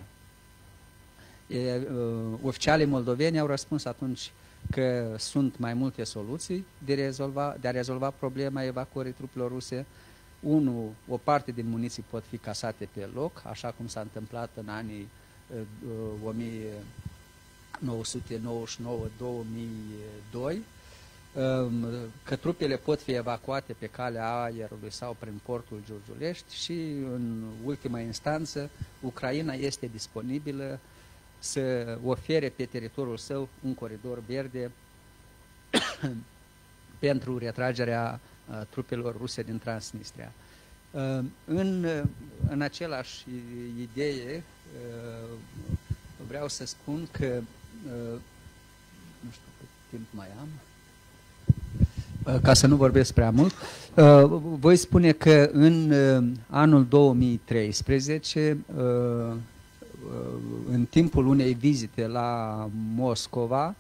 E, uh, oficialii moldoveni au răspuns atunci că sunt mai multe soluții de, rezolva, de a rezolva problema evacuării trupelor ruse. Unu, o parte din muniții pot fi casate pe loc, așa cum s-a întâmplat în anii uh, 1999-2002, um, că trupele pot fi evacuate pe calea aerului sau prin portul Giurgiulești și, în ultima instanță, Ucraina este disponibilă să ofere pe teritoriul său un coridor verde pentru retragerea uh, trupelor ruse din Transnistria. Uh, în, în același idee uh, vreau să spun că nu știu cât timp mai am ca să nu vorbesc prea mult, voi spune că în anul 2013 în timpul unei vizite la Moscova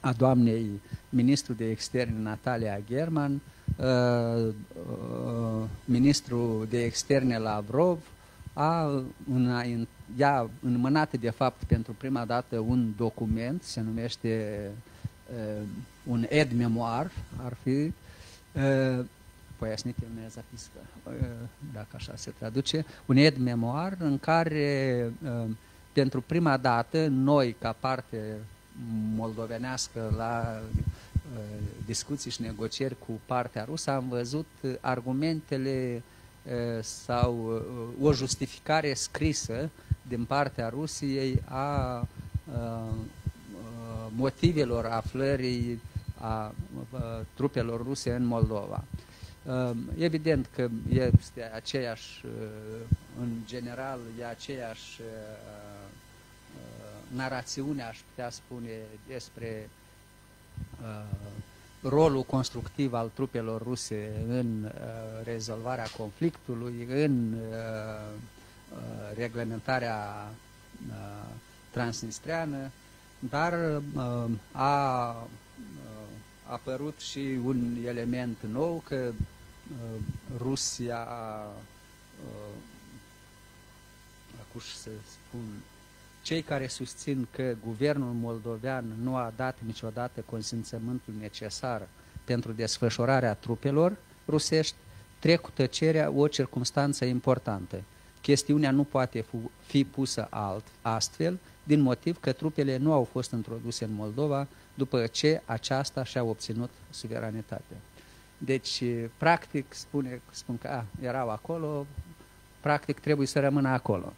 a doamnei ministru de externe Natalia German, uh, uh, ministru de externe Lavrov, a ea înmânat de fapt pentru prima dată un document, se numește uh, un ed-memoar, ar fi, poiasnite în zapiscă, dacă așa se traduce, un ed memoar în care pentru prima dată noi, ca parte moldovenească la discuții și negocieri cu partea rusă, am văzut argumentele sau o justificare scrisă din partea Rusiei a motivelor aflării a trupelor ruse în Moldova. Ehm, evident că este aceeași, eh, în general, e aceeași eh, eh, narațiune, aș putea spune, despre rolul constructiv al trupelor ruse în rezolvarea conflictului, în reglementarea transnistreană, dar a apărut și un element nou că uh, Rusia, uh, acum să spun, cei care susțin că guvernul moldovean nu a dat niciodată consimțământul necesar pentru desfășurarea trupelor rusești, trec cu tăcerea o circunstanță importantă. Chestiunea nu poate fi pusă alt, astfel, din motiv că trupele nu au fost introduse în Moldova după ce aceasta și-a obținut suveranitatea. Deci, practic, spune, spun că a, erau acolo, practic trebuie să rămână acolo.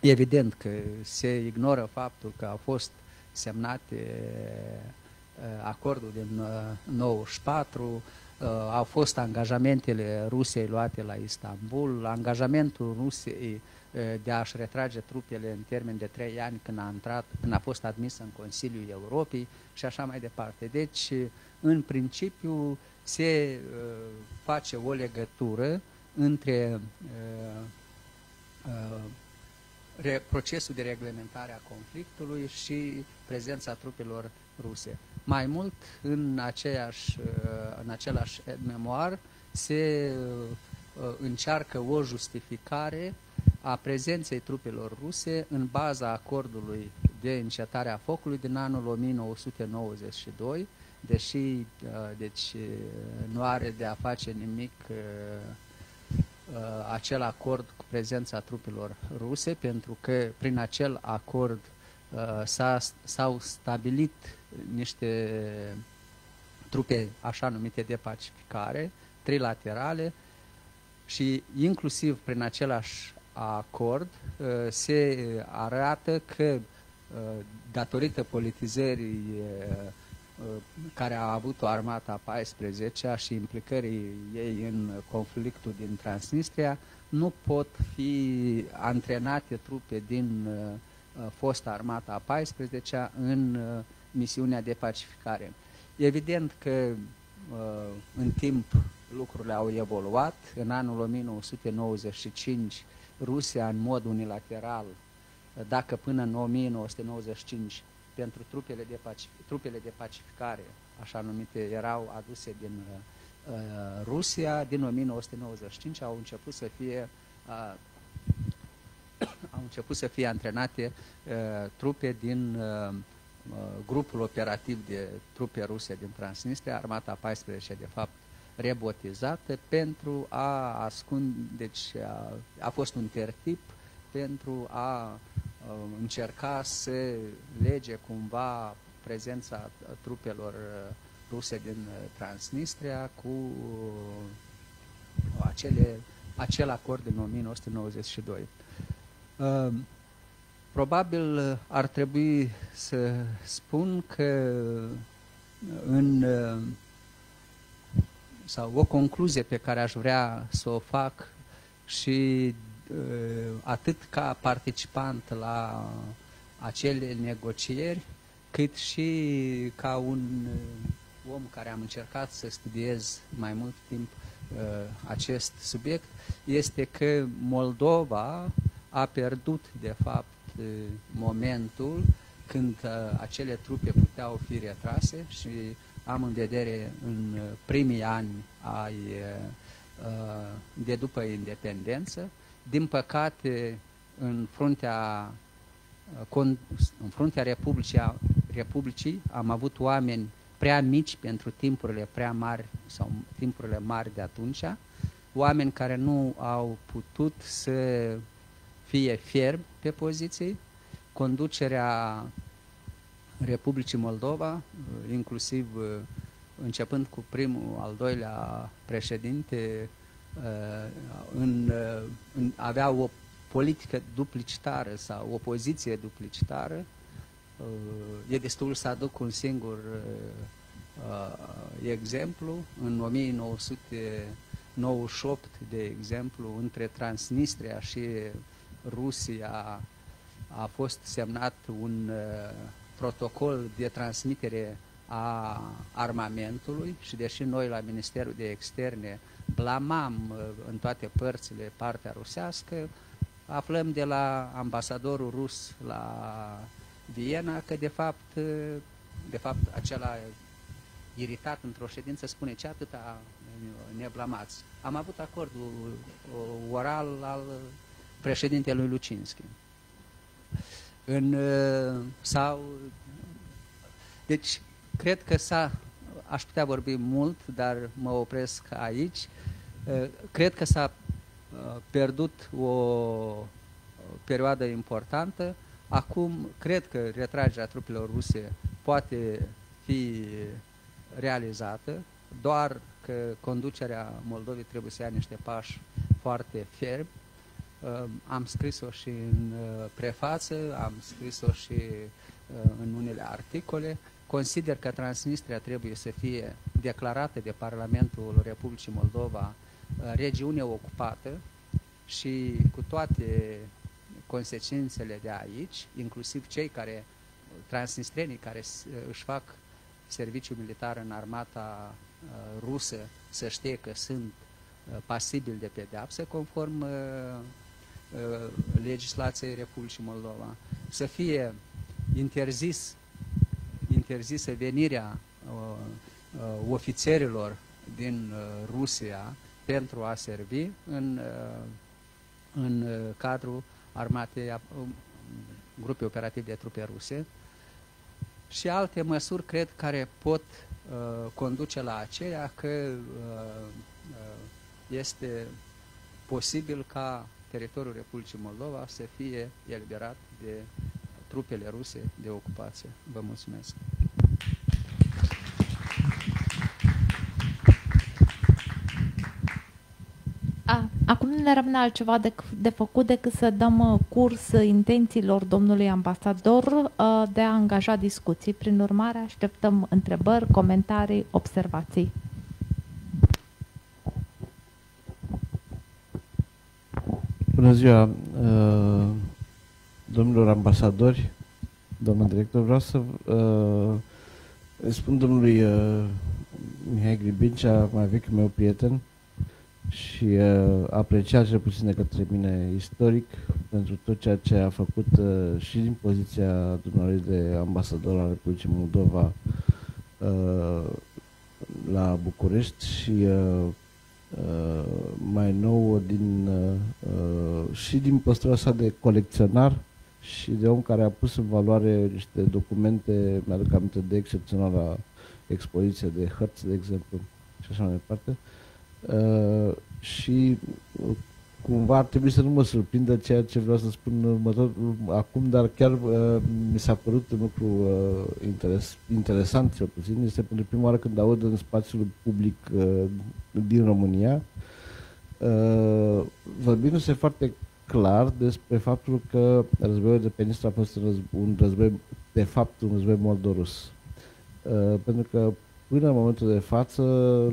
Evident că se ignoră faptul că au fost semnate acordul din 94, au fost angajamentele Rusiei luate la Istanbul, angajamentul Rusiei de a-și retrage trupele în termen de trei ani când a, intrat, când a fost admis în Consiliul Europei și așa mai departe. Deci, în principiu, se uh, face o legătură între uh, uh, re, procesul de reglementare a conflictului și prezența trupelor ruse. Mai mult, în, aceeași, în același memoar, se încearcă o justificare a prezenței trupelor ruse în baza acordului de încetare a focului din anul 1992, deși uh, deci, uh, nu are de a face nimic uh, acel acord cu prezența trupelor ruse, pentru că prin acel acord s-au stabilit niște trupe așa numite de pacificare, trilaterale, și inclusiv prin același acord uh, se arată că uh, datorită politizării uh, care a avut o armată a 14 -a și implicării ei în conflictul din Transnistria, nu pot fi antrenate trupe din fosta armată a 14 -a în misiunea de pacificare. Evident că în timp lucrurile au evoluat. În anul 1995 Rusia în mod unilateral, dacă până în 1995 pentru trupele de, pacific, trupele de pacificare, așa numite, erau aduse din uh, Rusia. Din 1995 au început să fie uh, au început să fie antrenate uh, trupe din uh, grupul operativ de trupe ruse din Transnistria, Armata 14 de fapt rebotizată pentru a ascunde, deci a, a fost un tertip pentru a, a încerca să lege cumva prezența trupelor ruse din Transnistria cu acele, acel acord din 1992. Probabil ar trebui să spun că în sau o concluzie pe care aș vrea să o fac și atât ca participant la acele negocieri, cât și ca un om care am încercat să studiez mai mult timp acest subiect, este că Moldova a pierdut, de fapt, momentul când acele trupe puteau fi retrase și am în vedere în primii ani ai, de după independență. Din păcate, în fruntea, în fruntea Republicii, Republicii am avut oameni prea mici pentru timpurile prea mari sau timpurile mari de atunci, oameni care nu au putut să fie fierb pe poziții, conducerea Republicii Moldova, inclusiv uh, începând cu primul, al doilea președinte, uh, în, uh, în, avea o politică duplicitară sau o poziție duplicitară. E destul să aduc un singur exemplu. În 1998, de exemplu, între Transnistria și Rusia a fost semnat un uh, protocol de transmitere a armamentului și deși noi la Ministerul de Externe blamam uh, în toate părțile partea rusească, aflăm de la ambasadorul rus la Viena că de fapt, uh, de fapt acela iritat într-o ședință spune ce atâta ne blamați. Am avut acordul oral al președintelui Lucinski. În, uh, sau, deci, cred că s-a, aș putea vorbi mult, dar mă opresc aici. Uh, cred că s-a uh, pierdut o perioadă importantă. Acum, cred că retragerea trupelor ruse poate fi realizată, doar că conducerea Moldovei trebuie să ia niște pași foarte fermi am scris-o și în uh, prefață, am scris-o și uh, în unele articole. Consider că Transnistria trebuie să fie declarată de Parlamentul Republicii Moldova uh, regiune ocupată și cu toate consecințele de aici, inclusiv cei care, transnistrenii care își fac serviciu militar în armata rusă, să știe că sunt pasibili de pedeapsă conform Uh, legislației Republicii Moldova, să fie interzis, interzisă venirea uh, uh, ofițerilor din uh, Rusia pentru a servi în, uh, în uh, cadrul armatei uh, grupei operative de trupe ruse. Și alte măsuri, cred, care pot uh, conduce la aceea că uh, uh, este posibil ca teritoriul Republicii Moldova să fie eliberat de trupele ruse de ocupație. Vă mulțumesc! A, acum nu ne rămâne altceva de, de făcut decât să dăm uh, curs intențiilor domnului ambasador uh, de a angaja discuții. Prin urmare, așteptăm întrebări, comentarii, observații. Bună ziua, uh, domnilor ambasadori, domnul director. Vreau să uh, spun domnului uh, Mihai Gribincea, mai vechiul meu prieten, și uh, apreciat cel puțin de către mine istoric pentru tot ceea ce a făcut uh, și din poziția dumneavoastră de ambasador al Republicii Moldova uh, la București și uh, uh, mai nou din, uh, uh, și din postura sa de colecționar și de om care a pus în valoare niște documente, mi-aduc aminte de excepționala expoziție de hărți, de exemplu, și așa mai departe. Uh, și uh, cumva ar trebui să nu mă surprindă ceea ce vreau să spun următor, acum, dar chiar uh, mi s-a părut un lucru uh, interes, interesant, cel puțin. Este pentru prima oară când aud în spațiul public uh, din România, uh, vorbindu-se foarte clar despre faptul că războiul de pe Nistra a fost un război, un război de fapt, un război moldorus. Uh, pentru că până în momentul de față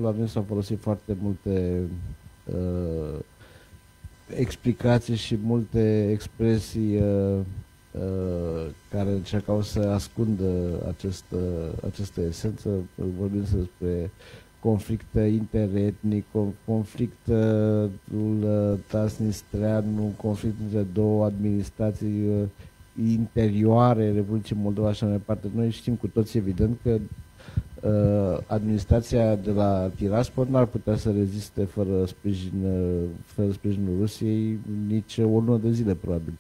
la noi s-au folosit foarte multe uh, explicații și multe expresii uh, uh, care încercau să ascundă acest, uh, această esență, vorbim despre conflict interetnic, conflictul uh, transnistrean, un conflict între două administrații uh, interioare Republicii Moldova și așa mai departe. Noi știm cu toți evident că uh, administrația de la Tiraspol n-ar putea să reziste fără sprijin, uh, fără sprijinul Rusiei nici o lună de zile, probabil,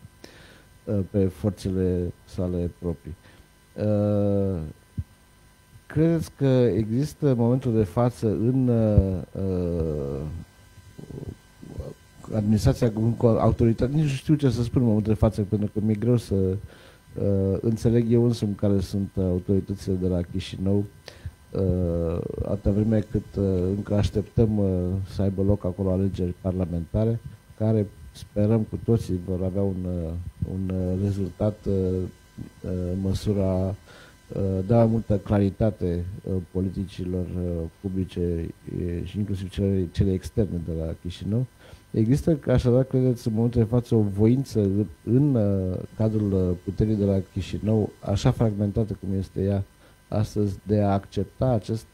uh, pe forțele sale proprii. Uh, credeți că există în momentul de față în uh, administrația, autoritatea, nici nu știu ce să spun în momentul de față, pentru că mi-e greu să uh, înțeleg eu însumi care sunt autoritățile de la Chișinău, uh, atâta vreme cât uh, încă așteptăm uh, să aibă loc acolo alegeri parlamentare, care sperăm cu toții vor avea un, uh, un uh, rezultat uh, uh, în măsura Uh, da multă claritate uh, politicilor uh, publice și inclusiv cele, cele externe de la Chișinău. Există, așadar, credeți, în momentul de față, o voință în cadrul puterii de la Chișinău, așa fragmentată cum este ea astăzi, de a accepta acest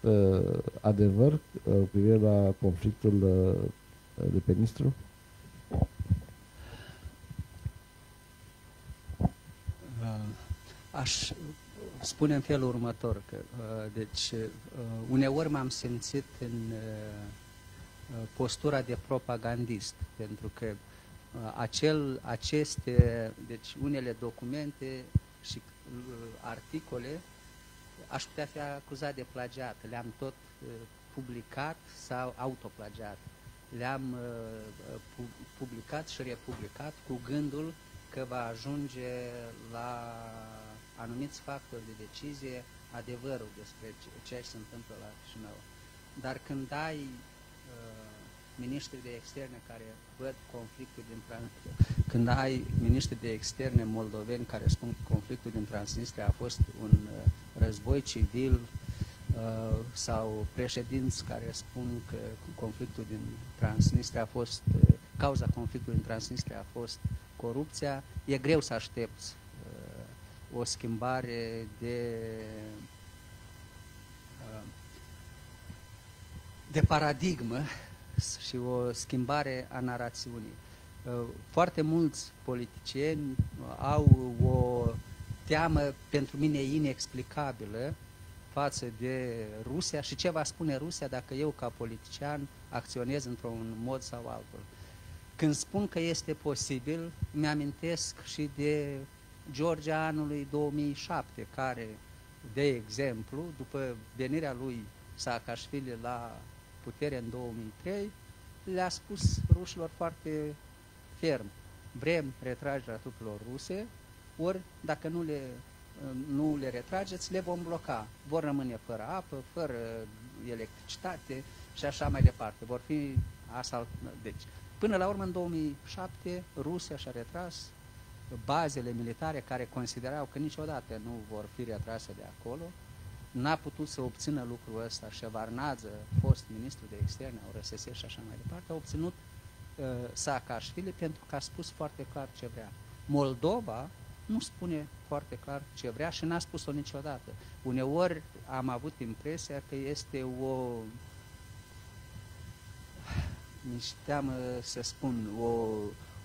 adevăr cu privire la conflictul de pe Nistru? Aș spune în felul următor, că, uh, deci, uh, uneori m-am simțit în uh, postura de propagandist, pentru că acel, aceste, deci unele documente și articole aș putea fi acuzat de plagiat. Le-am tot publicat sau autoplagiat. Le-am publicat și republicat cu gândul că va ajunge la anumiți factori de decizie adevărul despre ceea ce se întâmplă la Chișinău. Dar când ai uh, miniștri de externe care văd conflictul din Transnistria, când ai miniștri de externe moldoveni care spun că conflictul din Transnistria a fost un uh, război civil uh, sau președinți care spun că conflictul din Transnistria a fost, uh, cauza conflictului din Transnistria a fost corupția, e greu să aștepți o schimbare de, uh, de paradigmă și o schimbare a narațiunii. Uh, foarte mulți politicieni au o teamă pentru mine inexplicabilă față de Rusia și ce va spune Rusia dacă eu ca politician acționez într-un mod sau altul. Când spun că este posibil, mi-amintesc și de Georgia anului 2007, care, de exemplu, după venirea lui Saakashvili la putere în 2003, le-a spus rușilor foarte ferm, vrem retragerea trupelor ruse, ori dacă nu le, nu le retrageți, le vom bloca. Vor rămâne fără apă, fără electricitate și așa mai departe. Vor fi asalt... Deci, până la urmă, în 2007, Rusia și-a retras bazele militare care considerau că niciodată nu vor fi retrase de acolo, n-a putut să obțină lucrul ăsta. Șevarnadze, fost ministru de externe, au RSS și așa mai departe, a obținut uh, Saakashvili pentru că a spus foarte clar ce vrea. Moldova nu spune foarte clar ce vrea și n-a spus-o niciodată. Uneori am avut impresia că este o mi-și teamă să spun, o,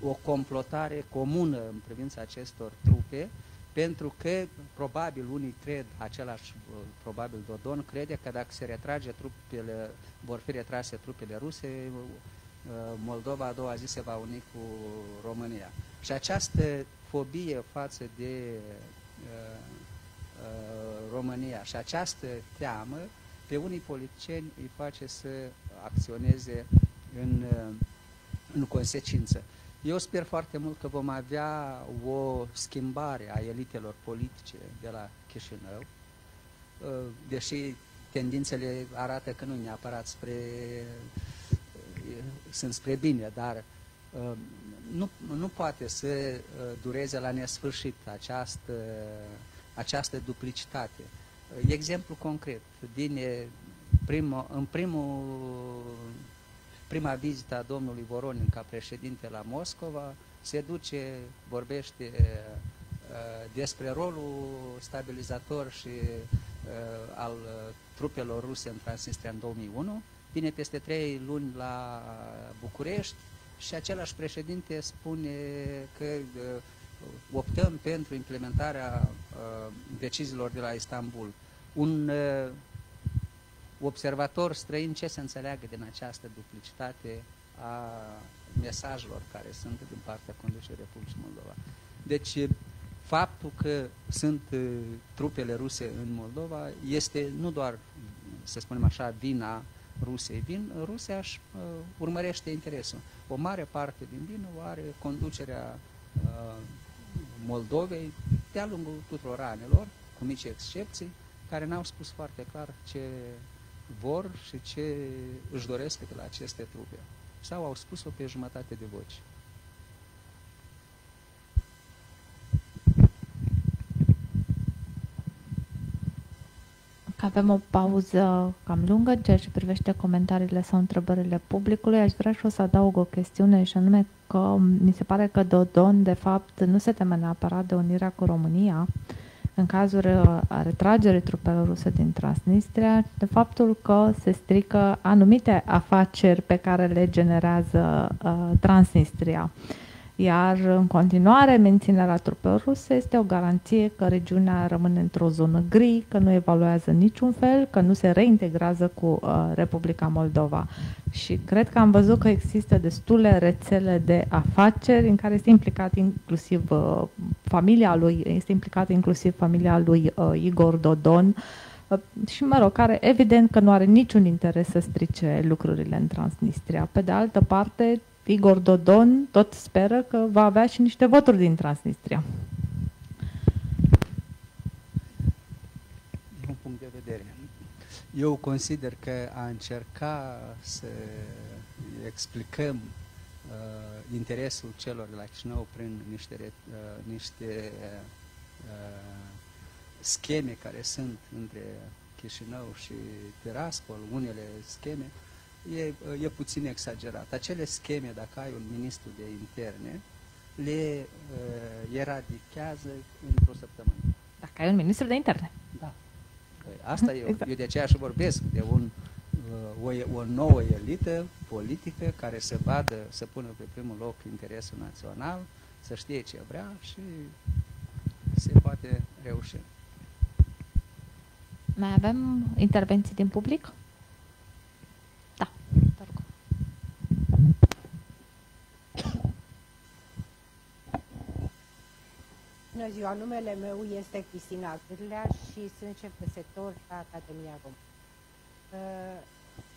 o complotare comună în privința acestor trupe, pentru că probabil unii cred, același probabil Dodon, crede că dacă se retrage trupele, vor fi retrase trupele ruse, Moldova a doua zi se va uni cu România. Și această fobie față de uh, uh, România și această teamă pe unii politicieni îi face să acționeze în, uh, în consecință. Eu sper foarte mult că vom avea o schimbare a elitelor politice de la Chișinău, uh, deși tendințele arată că nu neapărat spre, uh, sunt spre bine, dar nu, nu poate să dureze la nesfârșit această, această duplicitate. Exemplu concret, din primul, în primul prima vizită a domnului Voronin ca președinte la Moscova, se duce, vorbește uh, despre rolul stabilizator și uh, al uh, trupelor ruse în Transnistria în 2001, vine peste trei luni la București și același președinte spune că optăm pentru implementarea deciziilor de la Istanbul. Un observator străin ce să înțeleagă din această duplicitate a mesajelor care sunt din partea conducerii Republicii Moldova. Deci, faptul că sunt trupele ruse în Moldova este nu doar, să spunem așa, vina Rusiei. Vin, Rusia își uh, urmărește interesul. O mare parte din vină o are conducerea uh, Moldovei de-a lungul tuturor anilor, cu mici excepții, care n-au spus foarte clar ce vor și ce își doresc de la aceste trupe. Sau au spus-o pe jumătate de voci. Avem o pauză cam lungă în ceea ce privește comentariile sau întrebările publicului. Aș vrea și o să adaug o chestiune și anume că mi se pare că Dodon de fapt nu se teme neapărat de unirea cu România, în cazul uh, retragerii trupelor ruse din Transnistria, de faptul că se strică anumite afaceri pe care le generează uh, Transnistria. Uh, iar în continuare, menținerea trupelor ruse este o garanție că regiunea rămâne într-o zonă gri, că nu evaluează niciun fel, că nu se reintegrează cu uh, Republica Moldova. Și cred că am văzut că există destule rețele de afaceri în care este implicat inclusiv uh, familia lui, este implicată inclusiv familia lui uh, Igor Dodon, uh, și, mă rog, care evident că nu are niciun interes să strice lucrurile în Transnistria. Pe de altă parte, Igor Dodon tot speră că va avea și niște voturi din Transnistria. Din un punct de vedere. Eu consider că a încerca să explicăm uh, interesul celor de la Chișinău prin niște, uh, niște uh, scheme care sunt între Chișinău și Tiraspol, unele scheme, uh, e, e puțin exagerat. Acele scheme, dacă ai un ministru de interne, le uh, eradichează într-o săptămână. Dacă ai un ministru de interne. Da. Păi, asta eu, exact. eu de aceea și vorbesc de un, uh, o, o nouă elită politică care să vadă, să pună pe primul loc interesul național, să știe ce vrea și se poate reuși. Mai avem intervenții din public? Bună ziua, numele meu este Cristina Gârlea și sunt șef de sector la Academia Rom. Uh,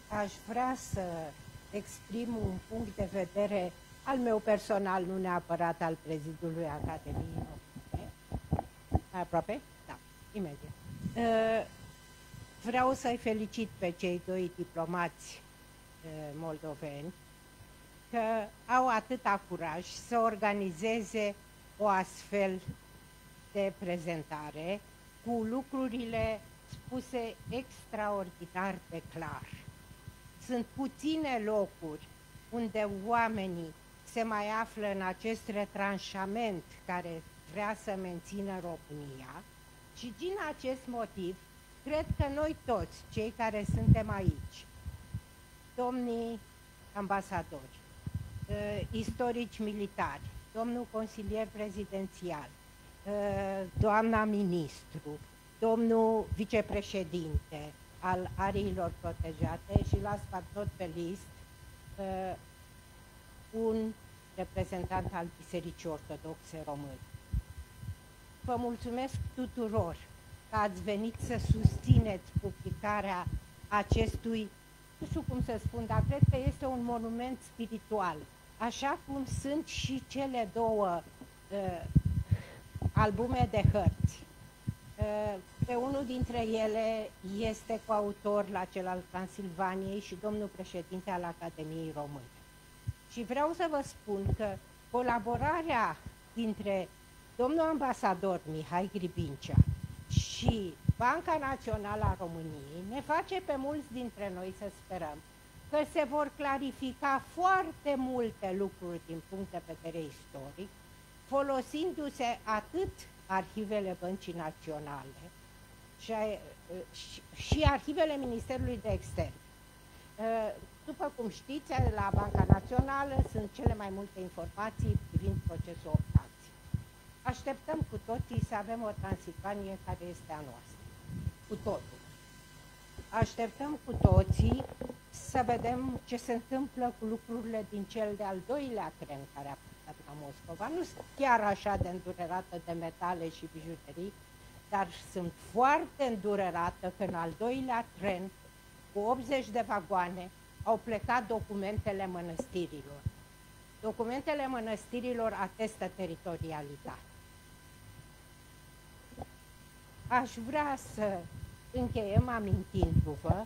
aș vrea să exprim un punct de vedere al meu personal, nu neapărat al prezidului Academiei Române. Mai aproape? Da, imediat. Uh, vreau să-i felicit pe cei doi diplomați uh, moldoveni că au atâta curaj să organizeze o astfel de prezentare cu lucrurile spuse extraordinar de clar. Sunt puține locuri unde oamenii se mai află în acest retranșament care vrea să mențină România și din acest motiv cred că noi toți, cei care suntem aici, domnii ambasadori, uh, istorici militari, domnul consilier prezidențial, uh, doamna ministru, domnul vicepreședinte al ariilor protejate și l-a tot pe list uh, un reprezentant al Bisericii Ortodoxe Române. Vă mulțumesc tuturor că ați venit să susțineți publicarea acestui, nu știu cum să spun, dar cred că este un monument spiritual, așa cum sunt și cele două uh, albume de hărți. Uh, pe unul dintre ele este coautor la cel al Transilvaniei și domnul președinte al Academiei Române. Și vreau să vă spun că colaborarea dintre domnul ambasador Mihai Gribincea și Banca Națională a României ne face pe mulți dintre noi să sperăm că se vor clarifica foarte multe lucruri din punct de vedere istoric, folosindu-se atât arhivele Băncii Naționale și, și, și arhivele Ministerului de Externe. După cum știți, la Banca Națională sunt cele mai multe informații privind procesul optației. Așteptăm cu toții să avem o Transilvanie care este a noastră. Cu totul. Așteptăm cu toții să vedem ce se întâmplă cu lucrurile din cel de-al doilea tren care a plecat la Moscova. Nu sunt chiar așa de îndurerată de metale și bijuterii, dar sunt foarte îndurerată că în al doilea tren, cu 80 de vagoane, au plecat documentele mănăstirilor. Documentele mănăstirilor atestă teritorialitate. Aș vrea să încheiem amintindu-vă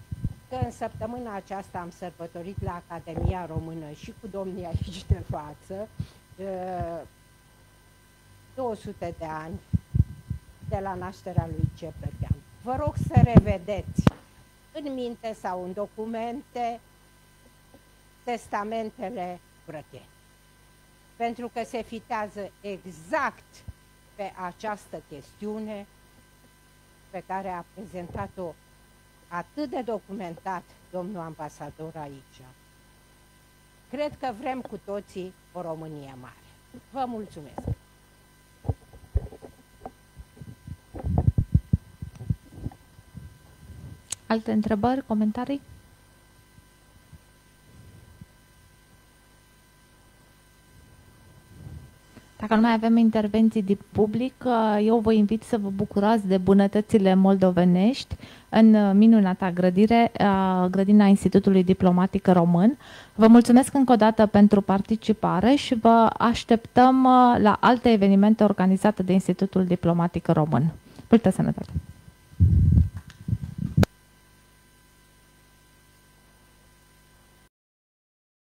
că în săptămâna aceasta am sărbătorit la Academia Română și cu domnii aici de față 200 de ani de la nașterea lui Cepletean. Vă rog să revedeți în minte sau în documente testamentele brăteni. Pentru că se fitează exact pe această chestiune pe care a prezentat-o atât de documentat domnul ambasador aici. Cred că vrem cu toții o Românie mare. Vă mulțumesc! Alte întrebări, comentarii? Dacă nu mai avem intervenții din public, uh, eu vă invit să vă bucurați de bunătățile moldovenești în uh, minunata grădire, uh, grădina Institutului Diplomatic Român. Vă mulțumesc încă o dată pentru participare și vă așteptăm la alte evenimente organizate de Institutul Diplomatic Român. Multă sănătate!